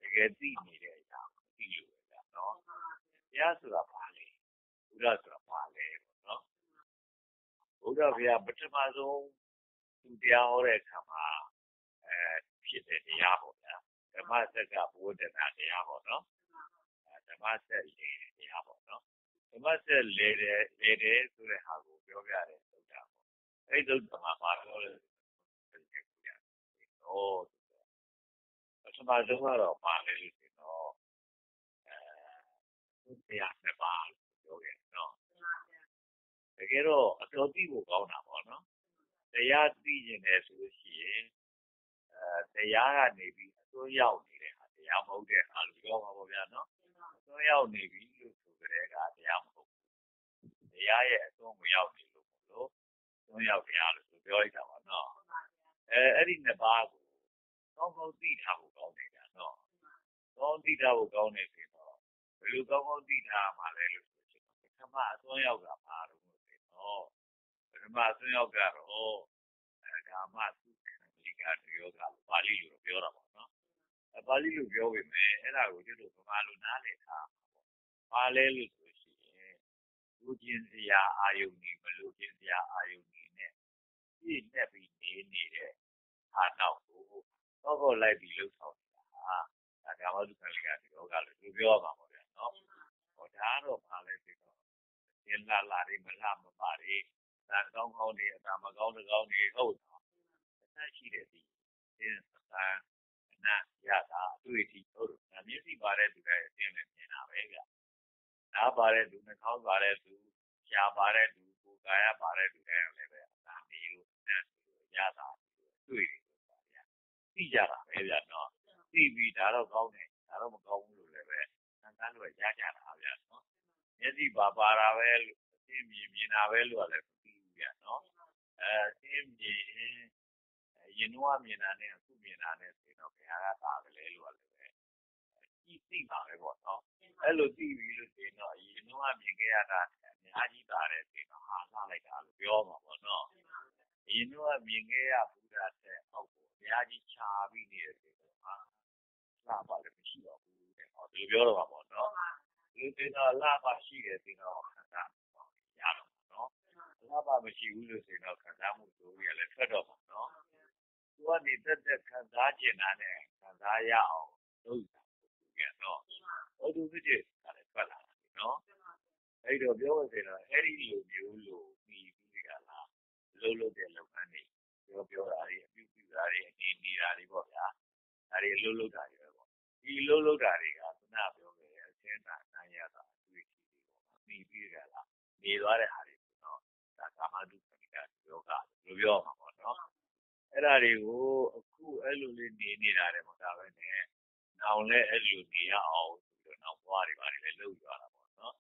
တကယ်သိနေတဲ့အရာမသိလို့ပဲကြာနော်ဘုရားဆိုတာဘာလဲဘုရားဆိုတာဘာလဲပေါ့နော်ဘုရားဘုရားပထမဆုံးသူတရားဟောတဲ့အခါမှာအဲဖြစ်တဲ့တရားပေါ့ဗျာဓမ္မစက်ကဘုဒ္ဓနာတရားပေါ့နော် ဓမ္မဆက်လေတရားပေါ့နော်ဓမ္မဆက်လေတယ်လေတယ်ဆိုတဲ့ဟာကိုပြောပြတယ်သုဒ္ဓပေါ့အဲ့သုဒ္ဓမှာပါတော့လေဟောပထမဆုံးကတော့ပါလေလို့ဆိုတော့အဲတရားနှစ်ပါးပြောခဲ့နော်တကယ်တော့အတော်သိဖို့ကောင်းတာပေါ့နော်တရားသိကျင်တယ်ဆိုလို့ရှိရင်အဲတရားကနေပြီးအစွန်းရောက်နေတဲ့ဟာတရားမဟုတ်တဲ့ဟာလို့ပြောမှာပေါ့ဗျာနော်အ စွန်းရောက်နေပြီလို့ဆိုကြတဲ့ကတရားမဟုတ်ဘူးတရားရဲ့အစွန်းကိုရောက်နေလို့မလို့အစွန်းရောက်တရားလို့ဆိုပြောလိုက်တာပါနော်အဲအဲ့ဒီနှစ်ပါးကိုကောင်းကောင်းသိထားဖို့ကောင်းနေတာသိထားဖို့ကောင်းတယ်ဆိုတော့ဘယ်လိုကောင်းကောင်းသိထားမှာလဲလို့ဆိုချင်ပထမအစွန်းရောက်တာပါတော့ဆိုတော့ပထမအစွန်းရောက်ကတော့အဲကာမသုခလိကယောဂပါဠိလိုပြောတာပေါ့နော်အ ပါဠိလိုပြောပေမဲ့အဲ့ဒါကိုတို့ဗမာလိုနားလည်ထားပါလဲလို့ဆိုရှင်လူချင်းစရာအာယုန်ကြီးမလူချင်းစရာအာယုန်ကြီးနဲ့ပြည့်နဲ့ပြီးနေနေတဲ့ဟာတော့ကိုတော့တော့လိုက်ပြီးလှုပ်ဆောင်နေတာဟာဒါကမှသူခံရတဲ့ယောဂလို့သူပြောပါမှာဗျာနော်ဟောဒါတော့ပါလဲဆိုတော့သင်လာလာတွေမလာမပါတွေဒါကောင်းကောင်းတွေအသာမကောင်းတဲ့ကောင်းတွေဟုတ်တော့အသက်ရှိတဲ့ဒီသင်စ ကားနာရတာအတွေ့အထိဟုတ်တယ်မျက်စိပါတဲ့သူတွေအင်းနဲ့မြင်တာပဲဗျာနားပါတဲ့သူနှာခေါင်းပါတဲ့သူရှားပါတဲ့သူကိုယ်ကာယပါတဲ့သူတွေလည်းပဲအသာနေလို့ရတာတွေ့တယ်ပေါ့ဗျာသိကြတာပဲဗျာနော်သိပြီးဒါတော့ကောင်းတယ်ဒါတော့မကောင်းဘူးလို့လည်းပဲသံသန်းလို့ရကြတာဗျာနော်မျက်စိပါပါတာပဲလို့အသိမြင်မြင်တာပဲလို့လည်းမသိဘူးဗျာနော်အဲသိမြင်ရင်တော့မြင်တာနဲ့အခုမြင်တာနဲ့ ဆိုတော့ဘယ်ဟာကပါကလေးလို့လည်းပဲကြည့်သိပါပဲပေါ့နော်အဲ့လိုသိပြီလို့ဆိုရင်တော့အရင်တော့မြင်ခဲ့ရတာအများကြီးပါတယ်ဆိုတော့ဟာလှလိုက်တာလို့ပြောမှာပေါ့နော်အရင်တော့မြင်ခဲ့ရဘူးတာတဲ့အောက်ကိုအများကြီးခြာပြီးနေတယ်ဆိုတော့ဟာလှပါလည်းမရှိတော့ဘူးတဲ့ဟောဒီလိုပြောတော့ပါပေါ့နော်ဒီလိုဆိုတော့လှပါရှိတယ်ဆိုတော့ခန္ဓာရတော့နော်လှပါမရှိဘူးလို့ဆိုတော့ခန္ဓာမှုဆိုရလည်းထွက်တော့မှာနော် သူကနေတက်တက်ခံစားကျင်တာနဲ့ခံစားရအောင်လုပ်တာပြတော့ဘုဒ္ဓဝိတ္တကလည်းထွက်လာတယ်နော်အဲ့တော့ပြောရစေတော့အဲ့ဒီလိုမျိုးလို့ပြီးပြီးကလာလုံးလုံးတဲ့လုပ်ငန်းတွေပြောပြောတာတွေအပြုပြုတာတွေအနေနေတာတွေပေါ့ဗျာဒါတွေလုံးလုံးတာတွေပဲပေါ့ဒီလုံးလုံးတာတွေကခုနပြောခဲ့တဲ့အချင်းသာနိုင်ရတာအတွေ့အထိတွေပေါ့ပြီးပြီးကလာနေသွားတဲ့ဟာတွေဆိုတော့ဒါကာမတုခဏိကယောဂလို့ပြောမှာပေါ့နော် အဲ့ဒါတွေကိုအခုအဲ့လိုလေးနေနေတာတယ်မဟုတ်တာပဲနဲ့နောင်လည်းအဲ့လိုနေရအောင်ဆိုပြီးတော့နောက်ဘွားတွေပါလေလှုပ်ကြတာပေါ့နော်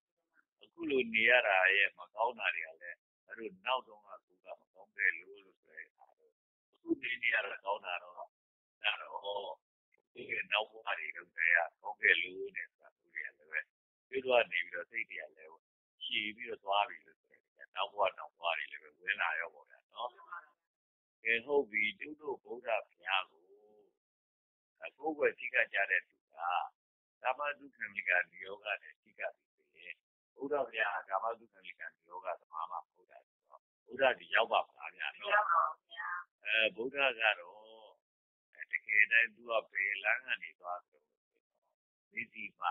အခုလိုနေရတာရဲ့မကောင်းတာတွေကလည်းအဲ့လိုနောက်တော့ကကူကမကောင်းခဲ့လို့လို့ဆိုရဲအခုနေနေရတာကောင်းတာတော့ဒါတော့ဒီကနောက်ဘွားတွေလုပ်ကြရကောင်းခဲ့လို့နဲ့ဆိုတာသူတွေကလည်းပဲပြီးတော့နေပြီးတော့စိတ်တွေကလည်းရှည်ပြီးတော့သွားပြီလို့ဆိုရဲနောက်ဘွားနောက်ဘွားတွေလည်းပဲဝင်လာရောပေါ့ဗျာနော် ကဲဟုတ်ပြီကျုပ်တို့ဗုဒ္ဓဘုရားကိုကိုယ်ွယ်ထိကကြတဲ့သူကကာမဒုက္ခမိကနိယောဂနဲ့ထိကပြီးဆိုရင်ဘုရားဘုရားကာမဒုက္ခမိကနိယောဂသမားမှာဘုရားဆိုတော့ဘုရားဒီရောက်ပါမလားဗျာနော်အဲဘုရားကတော့တကယ်တမ်းသူကဘယ်လမ်းကနေသွားဆိုတော့မိတိမ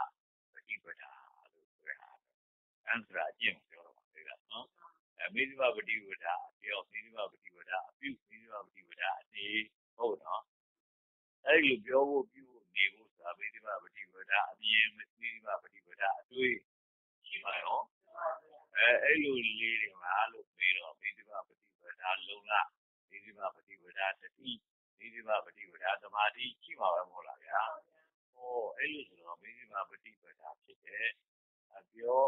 ပฏิပဒါလို့ဆိုရတာအန်စရာအကျင့်ပြောတော့ပါလေနော်အဲ မေဇိမပတိဝဒအပြောမေဇိမပတိဝဒအပြုမေဇိမပတိဝဒအနေဟုတ်နော်အဲ့ဒီပြောဖို့ပြုဖို့နေဖို့ဆိုတာမေဇိမပတိဝဒအမြင်မေဇိမပတိဝဒအတွေ့ရှိပါရောအဲအဲ့လိုလေးတွေမှာလို့ပြီးတော့မေဇိမပတိဝဒလုံးလားမေဇိမပတိဝဒတတိမေဇိမပတိဝဒသမာဓိရှိပါပဲမဟုတ်လားဗျာဟောအဲ့လိုဆိုတော့မေဇိမပတိဝဒဖြစ်တဲ့အပြော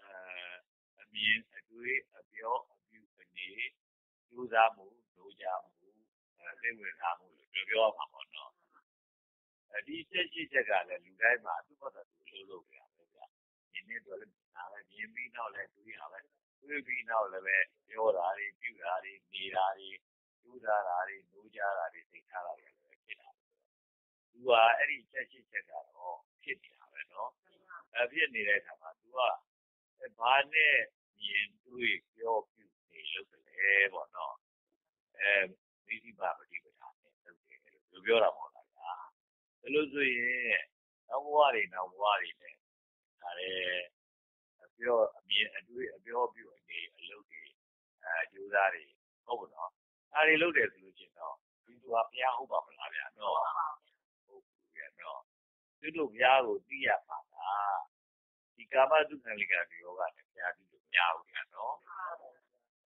အဲ အမြင်အတွေ့အပြောအပြုအနေကြိုးစားမှုလိုချမှုအဲသိဝင်ထားမှုလို့ပြောပြောမှာပေါ့နော်ဒီချက်ရှိချက်ကလည်းလူတိုင်းမှာသူ့ဘက်ကသူလို့လုပ်ကြရပဲဗျာဒီနေ့တော့လည်းဒါပဲမြင်ပြီးတော့လည်းတွေးရပဲတွေးပြီးတော့လည်းပဲပြောတာတွေပြုတာတွေနေတာတွေကျူးတာတာတွေလိုချတာတွေသိထားတာတွေလည်းဖြစ်တာသူကအဲ့ဒီချက်ရှိချက်ကတော့ဖြစ်နေတာပဲနော်အဲဖြစ်နေတဲ့အခါမှာသူက ဘာနဲ့မြင်တွေးပြောပြုနေလို့လဲပေါ့နော်အဲမိတိပါပฏิပဒါနဲ့လုပ်တယ်လို့ပြောတာပေါ့လားဗျာဒါလို့ဆိုရင်နောက်ဘဝတွေနောက်ဘဝတွေနဲ့ဒါလည်းပြောအမြင်အတွေ့အပြောပြုအနေအလုပ်တွေအဲကြိုးစားတွေဟုတ်ပါတော့ဒါတွေလုပ်တယ်ဆိုလို့ချင်းတော့ဒီသူကဘုရားဟုတ်ပါမလားဗျာနော်ဟုတ်ဘူးဗျာနော်သူတို့ဘုရားကိုသိရပါလား ဒီကာမတုခံလိကယောဂနဲ့ဘုရားသိလို့မရဘူးဗျာနော်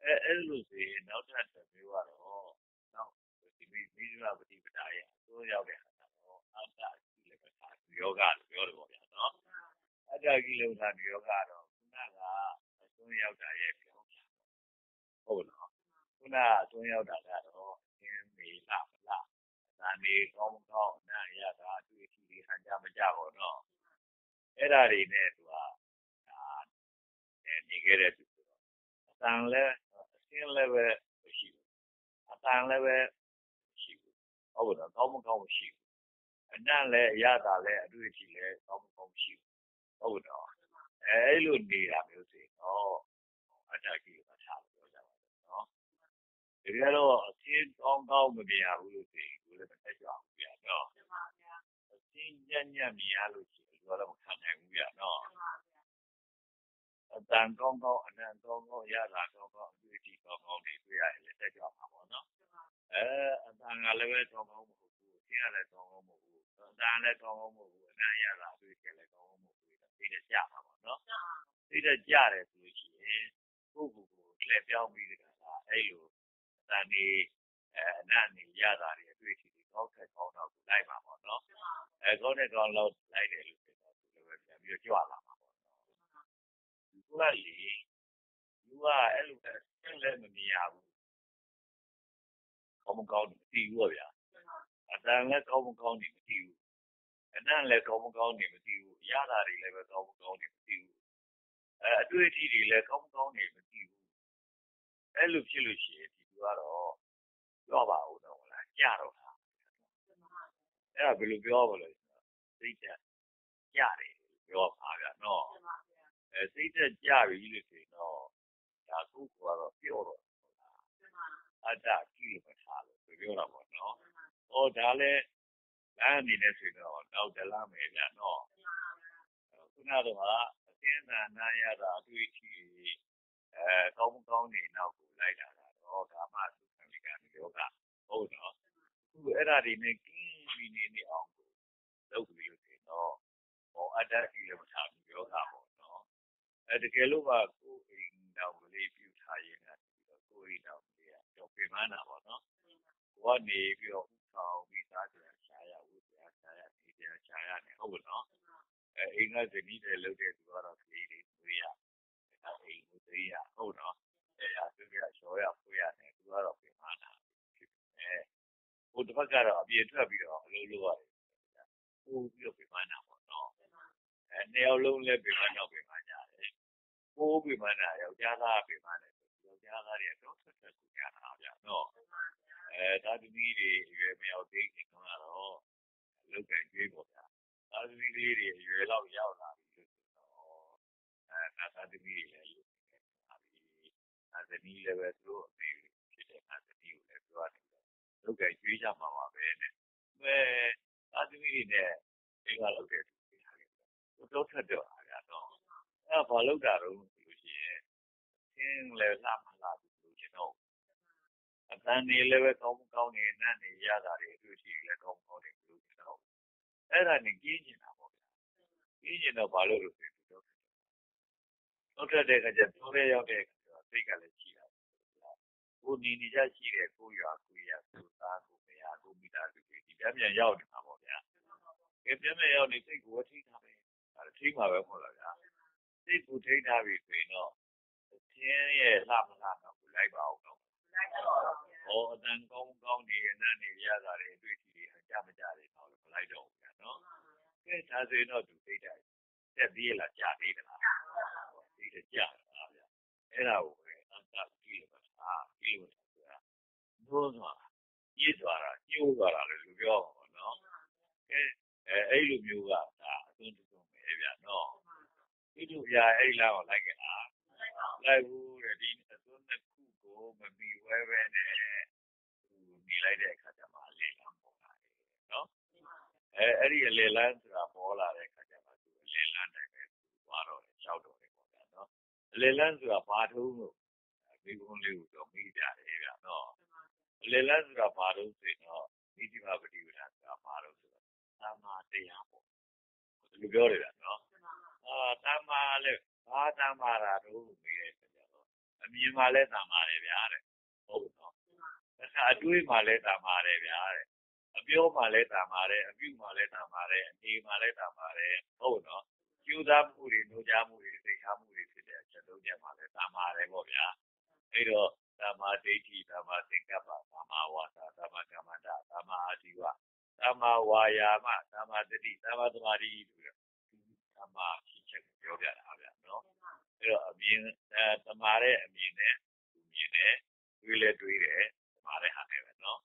အဲအဲ့လိုဆိုရင်နောက်ထပ်တစ်မျိုးကတော့နောက်ဒီမိမိဇဝပฏิပဒါရဲ့အစိုးရောက်တဲ့အခါတော့အတ္တကိလေသာယောဂလို့ပြောတယ်ပေါ့ဗျာနော်အတ္တကိလေသာယောဂတော့ခုနကအစိုးရောက်တာရဲ့ပြောပြဟုတ်လားခုနအစိုးရောက်တာကတော့သင်မေလာမလားဒါနေကောင်းကောင်းအနာရတာအတွေ့အထိတွေဟန်ကြမကြပါတော့ အဲ့ဒါတွေနဲ့သူကဒါနေခဲ့တဲ့သူဆိုတော့အတန်လည်းအစင်းလည်းပဲမရှိဘူးအတန်လည်းပဲမရှိဘူးဟုတ်ပါတော့ကောင်းမကောင်းမရှိဘူးအနံ့လည်းအရသာလည်းအတွေ့အထိလည်းကောင်းမကောင်းမရှိဘူးဟုတ်ပါတော့အဲ့လိုနေတာမျိုးဆိုတော့အတ္တကြီးကထားလို့ပြောကြပါတော့နော်တကယ်တော့အစင်းကောင်းကောင်းမမြင်ရဘူးလို့ဆိုရင်ကိုယ်လည်းမတက်ကြဘူးဗျာနော်အစင်းညံ့ညံ့မြင်ရလို့ရှိရင် တော့မခံနိုင်ဘူးဗျာနော်အတန်ကောင်းကောင်းအနံ့ကောင်းကောင်းရတာကောင်းကောင်းအတွေ့အထိကောင်းကောင်းတွေတွေ့ရတယ်လည်းတက်ကြပါပါနော်အဲအတန်ကလည်းပဲကောင်းကောင်းမဟုတ်ဘူးအစင်းကလည်းကောင်းကောင်းမဟုတ်ဘူးအတန်လည်းကောင်းကောင်းမဟုတ်ဘူးအနံ့ရတာအတွေ့အထိလည်းကောင်းကောင်းမဟုတ်ဘူးသိတဲ့ကြပါပါနော်သိတဲ့ကြတယ်ဆိုလို့ရှိရင်ကိုယ့်ကိုယ်ကိုလှည့်ပြောင်းပြီးတဲ့အခါအဲ့လိုအတန်ဒီအဲအနံ့နေရတာတွေအတွေ့အထိတွေကောင်းတဲ့ကောင်းတော့ကိုလိုက်ပါပေါ့နော်အဲကောင်းတဲ့ကောင်းတော့လိုက်တယ်လို့ ပြောတော့သူလည်းပဲပြန်ပြီးကြွလာမှာပေါ့နော်ဒီကလေလူကအဲ့လိုပဲဆက်လည်းမမြင်ရဘူးကောင်းမကောင်းမသိဘူးဗျာအတန်လည်းကောင်းမကောင်းနေမသိဘူးအနံ့လည်းကောင်းမကောင်းနေမသိဘူးရတာတွေလည်းပဲကောင်းမကောင်းနေမသိဘူးအဲအတွေ့အထိတွေလည်းကောင်းမကောင်းနေမသိဘူးအဲ့လိုဖြစ်လို့ရှိရင်ဒီလူကတော့ပြောပါဦးတော့လားကြတော့တာအဲ့ဒါဘယ်လိုပြောပါလဲစိတ်တက်ကြတယ် ပြောပါဗျာနော်အဲစိတ်တက်ကြပြီလို့ဆိုရင်တော့ဒါကုကတော့ပြောတော့အတ္တကိလေသာလို့ပြောတာပေါ့နော်ဟောဒါလည်းအဲ့အနေနဲ့ဆိုတော့နောက်တလားမယ်ဗျာနော်ခုနကတော့အသင်းသာနာရတာအတွေ့အထိအဲကောင်းကောင်းနေနောက်ကိုလိုက်တာတော့ဒါမှသုခမိကယောဂဟုတ်တော့ခုအဲ့ဒါတွေနဲ့ကင်းပြီးနေနေအောင်ကိုလုပ်ပြီးလို့ဆိုတော့ ဟောအတ္တကြီးလည်းမထားဘူးယောဂပေါ့နော်အဲတကယ်လို့ပါကိုယ်အိမ်တော်ကလေးပြုထားရင်ကကိုယ်အိမ်တော်ကလေးကတော့ပြင်မနာပါတော့ကိုကနေပြီးတော့ဥဆောင်ပြီးသားကြရှာရဝိဇ္ဇာရှာရဒီကြရှာရနေဟုတ်နော်အဲအိမ်ကဇနီးတွေလုပ်တဲ့သူကတော့ကလေးတွေတွေ့ရအဲအိမ်ကိုသိရဟုတ်နော်အဲအသူကရောရဖွေးရတယ်သူကတော့ပြင်မနာဖြစ်တယ်ဟိုတစ်ဖက်ကတော့အပြင်ထွက်ပြီးတော့အလုပ်လုပ်ရတယ်ပို့ပြီးတော့ပြင်မနာပေါ့ နော်အဲနှစ်ယောက်လုံးလည်းပြင်မတော့ပြင်မကြတယ်ပိုးပြင်မနာယောက်ျားသားပြင်မတယ်ယောက်ျားသားတွေတော့ဆက်ဆက်ကိုကြတာဗျာနော်အဲသာသမီတွေရွယ်မြောက်သေးခင်ကတော့လုတ်ကကျွေးပေါ့ဗျာသာသမီလေးတွေရွယ်လောက်ရောက်လာပြီလို့ဆိုတော့အဲသာသမီတွေလည်းလုတ်နေတယ်ဟာဒီသာသမီလည်းပဲသူတို့အမေဖြစ်တဲ့သာသမီကိုလည်းပြောရတယ်လုတ်ကကျွေးကြမှာပါပဲနဲ့အဲသာသမီတွေနဲ့ဒီကလုတ်တဲ့သူ တွေဟာလည်းတော့ထက်တော့အားရတော့အဲဘာလုတ်တာတော့ဆိုလို့ရှိရင်သင်လည်းလာမလာဘူးလို့ကျွန်တော်အတန်နေလည်းပဲကောင်းကောင်းနေနဲ့နေရတာတွေအတွေ့အထိလည်းကောင်းကောင်းနေလို့ကျွန်တော်အဲ့ဒါနေကြီးနေတာပေါ့ဗျာကြီးနေတော့ဘာလို့လို့ဆိုတော့တော့တဲ့တဲ့ကကြတော့ရရောက်တဲ့စိတ်ကလည်းရှိတာကိုနေနေကြရှိတယ်ကိုရွာကိုရကိုသားကိုမယားကိုမိသားစုတွေဒီပြန်ပြန်ရောက်နေတာပေါ့ဗျာကဲပြန်ပြန်ရောက်နေစိတ်ကိုထိထားပဲ အဲထိမှာပဲပေါ့လားဗျာစိတ်ကိုထိထားပြီဆိုရင်တော့သင်ရဲ့လှမလှတော့ကိုလိုက်ပါအောင်တော့ဟောအတန်ကောင်းကောင်းနေနဲ့နေရတာတွေအတွေ့အထိတွေအကြမကြတယ်တော့မလိုက်တော့ဘူးဗျာနော်ကဲဒါဆိုရင်တော့သူသိတယ်တက်ပြီးလားကြာသေးတယ်လားသိတယ်ကြာတာဗျာအဲ့ဒါကိုပဲအတ္တကြီးလို့ပါကြီးလို့ဆိုတာဘိုးဆိုတာကြီးသွားတာညှိုးသွားတာလည်းလူပြောပါတော့နော်ကဲအဲအဲ့လိုမျိုးကဒါ အသွင်တူပဲဗျာနော်ဒီလိုပြအဲ့လောက်လိုက်ကြလားလိုက်ဘူးတဲ့ဒီအသွင်တစ်ခုကိုမမီဝဲပဲနဲ့နေလိုက်တဲ့အခါကျမှအလေလမ်းပေါ်လာတယ်နော်အဲအဲ့ဒီအလေလမ်းဆိုတာပေါ်လာတဲ့အခါကျမှသူအလေလမ်းတိုင်းပဲသွားတော့တယ်ရှောက်တော့တယ်ပေါ့ဗျာနော်အလေလမ်းဆိုတာဘာထုံးလို့မိဘလေးကိုတော့မိကြတယ်ဗျာနော်အလေလမ်းဆိုတာဘာလို့ဆိုတော့မိဒီမာပฏิဝဒဆိုတာဘာလို့ဆိုတော့သာမာတရားပေါ့ဒီလိုပြောတယ်ဗျာနော် အာသာမာလည်းဘာသာမာတာတို့မေးတဲ့အခါကျတော့အမြင်မှလည်းသာမာတယ်ဗျာတဲ့ဟုတ်နော်အခါအတွေးမှလည်းသာမာတယ်ဗျာတဲ့အပြောမှလည်းသာမာတယ်အပြုမှလည်းသာမာတယ်အနေမှလည်းသာမာတယ်ဟုတ်နော်ကျူသားမှုတွေနှိုးကြားမှုတွေသိထားမှုတွေဖြစ်တဲ့အချက်လုံးချက်မှလည်းသာမာတယ်ပေါ့ဗျာအဲ့တော့သမ္မာဒိဋ္ဌိသမ္မာသင်္ကပ္ပသမ္မာဝါစာသမ္မာကမ္မန္တသမ္မာအာဇီဝသမ္မာဝါယာမသမ္မာမာတတိတမ္မာသမာဓိဆို တော့တမ္မာဖြစ်ချက်ပြောပြတာဗျာနော်အဲ့တော့အမြင်အဲတမာတဲ့အမြင်နဲ့သူမြင်တယ်တွေးလဲတွေးတယ်တမာတဲ့ဟာနဲ့ပဲနော်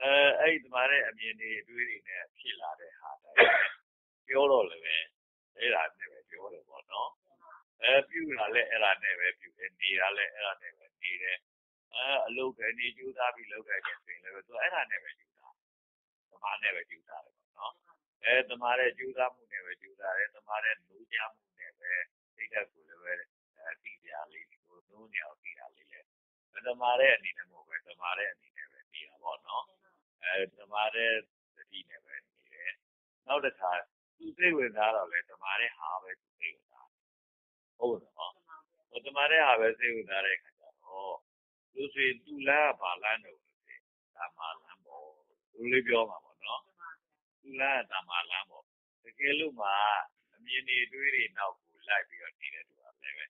အဲအဲ့ဒီတမာတဲ့အမြင်တွေတွေးတွေနဲ့ဖြစ်လာတဲ့ဟာတိုင်းပြောတော့လည်းပဲအဲ့ဒါနဲ့ပဲပြောတယ်ပေါ့နော်အဲပြုတာလည်းအဲ့ဒါနဲ့ပဲပြုတယ်နေတာလည်းအဲ့ဒါနဲ့ပဲနေတယ်အဲအလုပ်ပဲနေကြိုးစားပြီးလုပ်ခဲ့တယ်ဆိုရင်လည်းသူအဲ့ဒါနဲ့ပဲကြိုးစားတမာနဲ့ပဲကြိုးစားတယ်ပေါ့နော် အဲတမာတဲ့ကြိုးစားမှုနဲ့ပဲကြိုးစားတယ်တမာတဲ့လူကြမှုနဲ့ပဲစိတ်ဓာတ်ကိုလည်းပဲအဲတိပြလေးကိုသုံးနေအောင်တိတာလေးလေတမာတဲ့အနေနဲ့မဟုတ်ပဲတမာတဲ့အနေနဲ့ပဲနေတာပေါ့နော်အဲတမာတဲ့သတိနဲ့ပဲနေတယ်နောက်တစ်ခါသူစိတ်ဝင်စားတော့လေတမာတဲ့ဟာပဲသူစိတ်ဝင်စားဟုတ်တော့ဟိုတမာတဲ့ဟာပဲစိတ်ဝင်စားတဲ့အခါကျတော့သူဆိုရင်သူလမ်းကဘာလမ်းတော့လဲတမာလမ်းပေါ့လူလေးပြောမှာပေါ့နော် သူလမ်းကတမာလမ်းပေါ့တကယ်လို့မှအမြင်တွေတွေးတွေနောက်ကိုလိုက်ပြီးတော့နေတဲ့သူကလည်းပဲ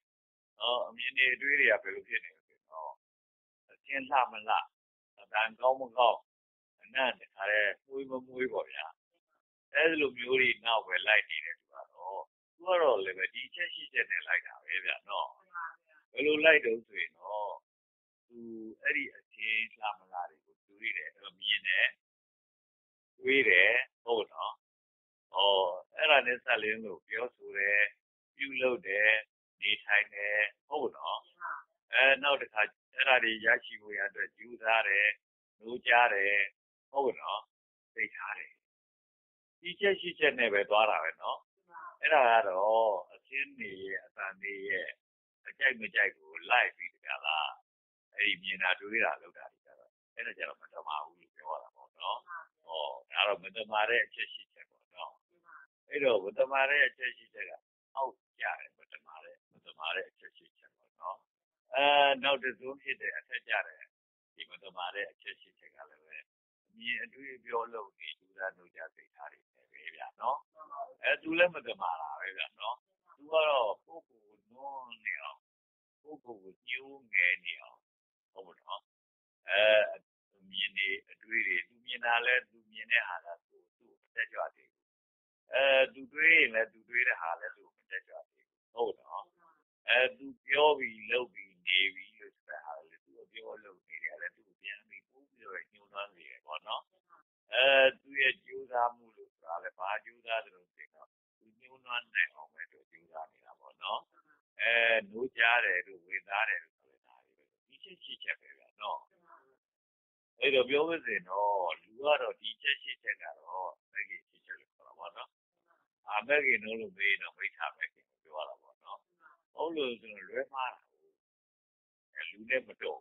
ဟောအမြင်တွေတွေးတွေကဘယ်လိုဖြစ်နေလဲဆိုတော့အချင်းလှမလှအတန်ကောင်းမကောင်းအနံ့တခါလဲမွေးမမွေးပေါ့ဗျာအဲဒီလိုမျိုးတွေနောက်ပဲလိုက်နေတဲ့သူကတော့သူကတော့လည်းပဲဒီချက်ရှိချက်နဲ့လိုက်တာပဲဗျာနော်ဘယ်လိုလိုက်တော့ဆိုရင်တော့သူအဲ့ဒီအချင်းလှမလှတွေကိုတွေးတယ်အဲ့လိုမြင်တယ် တွေးတယ်ဟုတ်နော်ဩအဲ့ဒါနဲ့ဆက်လင်းလို့ပြောဆိုတယ်ပြုလုပ်တယ်နေထိုင်တယ်ဟုတ်နော်အဲနောက်တစ်ခါအဲ့ဒါတွေရရှိဖို့ရအတွက်ယူစားတယ်နိုးကြတယ်ဟုတ်နော်သိထားတယ်ဒီချက်ရှိချက်နဲ့ပဲသွားတာပဲနော်အဲ့ဒါကတော့အချင်းနေရဲ့အတန်နေရဲ့အကြိုက်မကြိုက်ကိုလိုက်ပြီးတကလားအဲ့ဒီမြင်တာတွေးတာလောက်တာဒီကြတော့အဲ့ဒါကြတော့မတမာဘူးလို့ပြောရတာပေါ့နော် ဟောဒါတော့မတမာတဲ့အချက်ရှိချက်ပေါ့နော်အဲ့တော့မတမာတဲ့အချက်ရှိချက်ကအောက်ကြတယ်မတမာတဲ့မတမာတဲ့အချက်ရှိချက်ပေါ့နော်အဲနောက်တစ်စုံဖြစ်တဲ့အထက်ကြတယ်ဒီမတမာတဲ့အချက်ရှိချက်ကလည်းပဲအမြင်အတွေ့အပြောလို့နေသူသားတို့ကြသိထားတယ်ပဲဗျာနော်အဲသူလည်းမတမာတာပဲဗျာနော်သူကတော့ပုဂ္ဂိုလ်နွန်းနေအောင်ပုဂ္ဂိုလ်ကိုညှိုးငယ်နေအောင်ဟုတ်နော်အဲ မြင်နေအတွေ့တွေသူမြင်တာလဲသူမြင်တဲ့ဟာကသူ့သူ့တက်ကြွတယ်အဲသူတွေးရင်လည်းသူတွေးတဲ့ဟာလည်းသူ့မတက်ကြွသေးဘူးဟုတ်နော်အဲသူပြောပြီးလုပ်ပြီးနေပြီးလို့ဆိုတဲ့ဟာလည်းသူပြောလုပ်နေတယ်လည်းသူပြန်ပြီးပို့ပြီးတော့ညှိုးနှွမ်းနေတယ်ပေါ့နော်အဲသူရဲ့ကြိုးစားမှုလို့ဆိုတာလည်းဘာကြိုးစားတယ်လို့ဆိုတော့သူညှိုးနှွမ်းနိုင်အောင်ပဲသူကြိုးစားနေတာပေါ့နော်အဲနိုးကြတယ်လို့ဝေသားတယ်လို့ဆိုတဲ့ဒါတွေပဲဒီချက်ရှိချက်ပဲဗျာနော် အဲ့တော့ ပြောမစင်တော့ လူကတော့ ဒီချက်ရှိချက်ကတော့ မဂ္ဂင်ရှိချက်လို့ ခေါ်တာပေါ့နော် အာမဂ္ဂင်လို့လို့ မေးတော့ မိစ္ဆာမဂ္ဂင်ကိုပြောရတာပေါ့နော် ဟုတ်လို့ဆိုတော့ လွဲမှားတာအဲလူနဲ့မတော်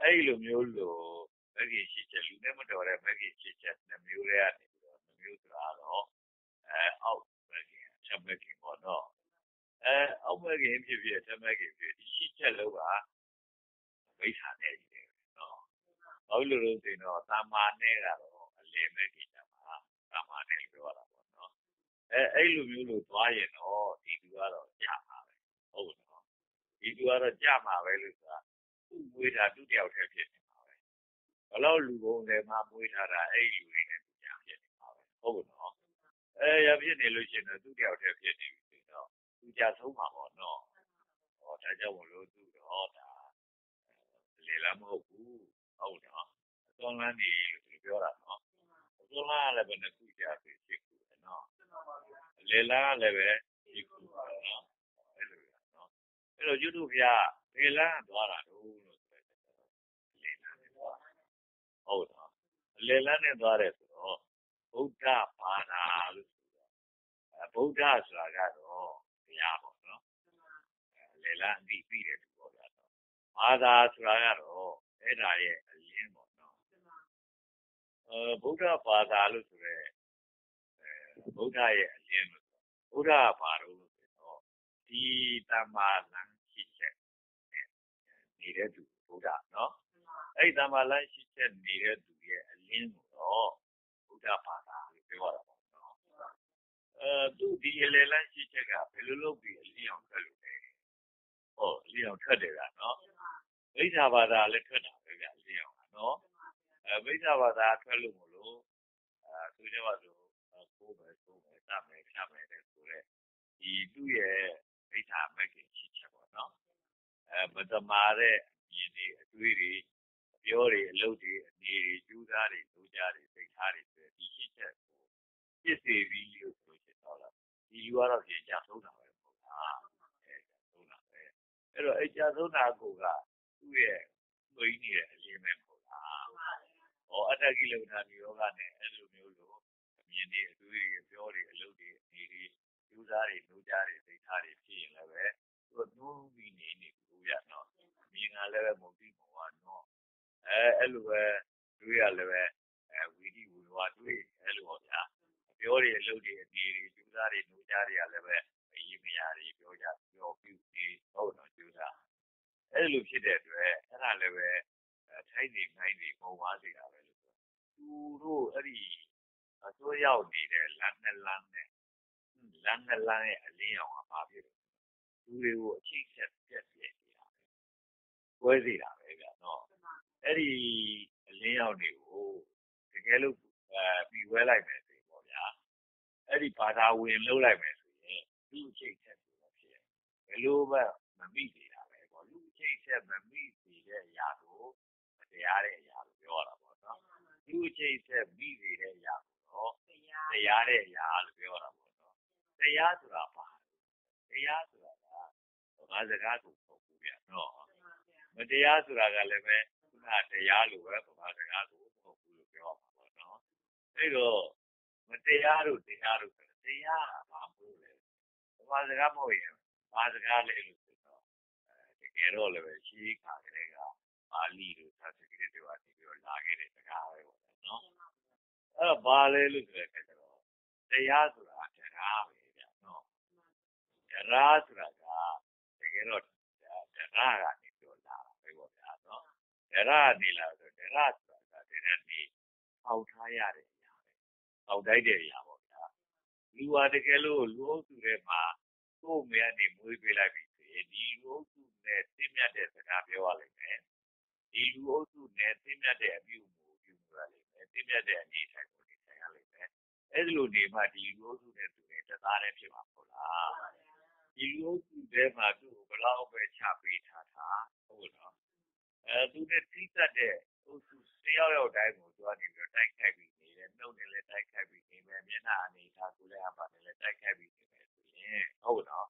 အဲ့ဒီလိုမျိုးလို့မဂ္ဂင်ရှိချက် လူနဲ့မတော်တဲ့ မဂ္ဂင်ရှိချက်နှမျိုးတွေကနေပြီးတော့နှမျိုးဆိုတာတော့အဲအောက်မဂ္ဂင်ချက်မဂ္ဂင်ပေါ့နော်အဲအောက်မဂ္ဂင်ဖြစ်ဖြစ်ချက်မဂ္ဂင်ဖြစ် ဒီရှိချက်လုံးက မိစ္ဆာနဲ့ကြီးတယ်နော် ဘာလို့လို့ဆိုရင်တော့သာမာနဲ့ကတော့အလယ်မဂ္ဂင်တာပါသာမာနဲ့ပြောရတာပေါ့နော်အဲအဲ့လိုမျိုးလို့သွားရင်တော့ဒီလူကတော့ကြာမှာပဲဟုတ်နော်ဒီလူကတော့ကြာမှာပဲလို့ဆိုတာသူ့မွေးတာသူ့တယောက်တည်းဖြစ်နေမှာပဲဘလို့လူပုံလည်းမမွေးထားတာအဲ့ဒီလူတွေနဲ့သူကြာဖြစ်နေမှာပဲဟုတ်နော်အဲရဖြစ်နေလို့ရှိရင်တော့သူ့တယောက်တည်းဖြစ်နေပြီဆိုတော့သူကြာဆုံးမှာပေါ့နော်ဟောဒါကြောင့်မလို့သူတော့ဒါလေလာမဟုတ်ဘူး ဟုတ်နော်အသွမ်းလန်းနေလို့သူပြောတာနော်အသွမ်းလန်းကလည်းဘယ်နှခုကြာပြီဖြစ်ခုနော်လေလာကလည်းပဲဖြစ်ခုပါနော်အဲ့လိုရနော်အဲ့တော့ကျွတ်တို့ဗျာလေလာသွားတာတော့လို့ဆိုတယ်လေလာနဲ့သွားဟုတ်နော်လေလာနဲ့သွားတယ်ဆိုတော့ဗုဒ္ဓဘာသာလို့ဆိုတော့ဗုဒ္ဓဆိုတာကတော့ဘုရားပေါ့နော်လေလာအတိပြီးတယ်သူပေါ့ဗျာဘာသာဆိုတာကတော့ အဲ့ဒါရဲ့အလင်းပေါ့နော်အဲဗုဒ္ဓဘာသာလို့ဆိုရဲအဲဗုဒ္ဓရဲ့အလင်းလို့ဗုဒ္ဓကဘာလို့လို့ဆိုတော့ဒီတမ္မာလမ်းရှိချက်နေတဲ့သူဗုဒ္ဓနော်အဲ့တမ္မာလမ်းရှိချက်နေတဲ့သူရဲ့အလင်းကိုတော့ဗုဒ္ဓဘာသာလို့ပြောရတာပေါ့နော်အဲသူဒီအလေလမ်းရှိချက်ကဘယ်လိုလုပ်ပြီးအလင်းအောင်ထွက်လို့လဲဟောအလင်းအောင်ထွက်တယ်ကနော် မိစ္ဆာဘာသာလည်းထွက်တာပဲဗျအလင်းအောင်ကနော်အဲမိစ္ဆာဘာသာထွက်လို့မလို့အဲသူကျမဆိုခိုးမယ်ဆိုမယ်တတ်မယ်ဖြတ်မယ်တဲ့ဆိုတဲ့ဒီသူ့ရဲ့မိစ္ဆာမဂ္ဂင်ရှိချက်ပေါ့နော်အဲမတမာတဲ့အမြင်တွေအတွေးတွေအပြောတွေအလုပ်တွေအနေတွေကျူးစားတွေဒုကြတွေစိတ်ထားတွေဆိုတဲ့ဒီရှိချက်ကိုပြစ်စေပြီးလို့ဆိုချင်တော့လားဒီလူကတော့ပြင်ကြဆုံးတာပဲပေါ့လားအဲဆုံးတာပဲအဲ့တော့အဲ့ကြဆုံးတာကိုက သူ့ရဲ့ဝိညာဉ်ရဲ့အရင်ပဲပေါ့လားဟောအတ္တကိလေသာနိရောဂနဲ့အဲ့လိုမျိုးလို့အမြင်တွေအတွေးတွေအပြောတွေအလုပ်တွေအနေတွေကျူးစားတွေဒုကြတွေစိတ်ထားတွေဖြစ်ရင်လည်းပဲသူကနှိုးပြီးနေနေလို့ရတော့မြင်ကလည်းပဲမုတ်တိမောဟနော်အဲအဲ့လိုပဲတွေးရလည်းပဲအဲဝီဒီဝီဝါတွေးအဲ့လိုပေါ့ဗျာပြောတွေအလုပ်တွေအနေတွေကျူးစားတွေဒုကြတွေကလည်းပဲအရေးမရတွေပြောကြပြောပြုနေဟုတ်တော့ကျူးစား အဲ့လိုဖြစ်တဲ့အတွက်အဲ့ဒါလည်းပဲထိုင်းနေနိုင်နေပုံပါစေတာပဲလို့သူတို့အဲ့ဒီအစိုးရောက်နေတဲ့လမ်းနဲ့လမ်းနဲ့လမ်းနဲ့လမ်းရဲ့အလင်းအောင်ကပါဖြစ်တယ်လူတွေကိုအချိတ်ဆက်ပြက်ပြက်နေတာပဲပွဲစေတာပဲဗျာနော်အဲ့ဒီအလင်းရောက်တွေကိုတကယ်လို့အဲပြီးဝဲလိုက်မယ်ဆိုရင်ပေါ့ဗျာအဲ့ဒီဘာသာဝင်လှုပ်လိုက်မယ်ဆိုရင်လူအချိတ်ဆက်ဆိုတော့ဖြစ်ဘယ်လိုမှမမိနေတာပဲပေါ့လူအ ချိတ်ဆက်မမိသေးတဲ့အရာကိုတရားတဲ့အရာလို့ပြောရတာပေါ့နော်လူအချိတ်ဆက်မိသေးတဲ့အရာကိုတော့တရားတဲ့အရာလို့ပြောရတာပေါ့နော်တရားဆိုတာပါတရားဆိုတာကငါစကားကိုပုံဘူးဗျနော်မတရားဆိုတာကလည်းပဲခုနတရားလိုပဲဗမာစကားကိုပုံဘူးလို့ပြောရမှာပေါ့နော်အဲ့တော့မတရားတို့တရားတို့တရားကဘာမို့လဲဗမာစကားမဟုတ်ရင်ဘာစကားလဲလို့ဆို တော့တကယ်တော့လည်းပဲရှိခါကလေးကပါဠိတို့သတ်စကိတွေကနေပြီးတော့လာခဲ့တဲ့စကားပဲပေါ့နော်အဲ့တော့ဘာလဲလို့ဆိုတဲ့အခါကျတော့တရားဆိုတာတရားပဲဗျနော်တရားဆိုတာကတကယ်တော့တရားကနေပြောလာတာပဲပေါ့ဗျာနော်တရားကနေလာဆိုတရားဆိုတာကတကယ်ဒီအောက်ထားရတဲ့အရာပဲအောက်တိုက်တဲ့အရာပေါ့ဗျာလူဟာတကယ်လို့လူအုပ်စုထဲမှာကိုယ်မရနေမွေးပေးလိုက်ပြီဆိုရင် ဒီလူအုပ်စုနဲ့သိမြတ်တဲ့စကားပြောရလိမ့်မယ်ဒီလူအုပ်စုနဲ့သိမြတ်တဲ့အပြုအမူပြုရလိမ့်မယ်သိမြတ်တဲ့အနေထိုင်ကိုနေထိုင်ရလိမ့်မယ်အဲ့ဒီလိုနေမှဒီလူအုပ်စုနဲ့သူနဲ့တသားတည်းဖြစ်မှာပေါ့လားဒီလူအုပ်စုထဲမှာသူ့ကိုဘယ်လောက်ပဲချပေးထားတာဟုတ်လားအဲသူနဲ့ထိစပ်တဲ့အုပ်စုတယောက်ယောက်တိုင်းကိုသူကနေပြီးတိုက်ခိုက်ပြီးနေတယ်နှုတ်နဲ့လည်းတိုက်ခိုက်ပြီးနေမယ်မျက်နှာအနေထားကိုလည်းအပါနဲ့လည်းတိုက်ခိုက်ပြီးနေမယ်ဆိုရင်ဟုတ်တော့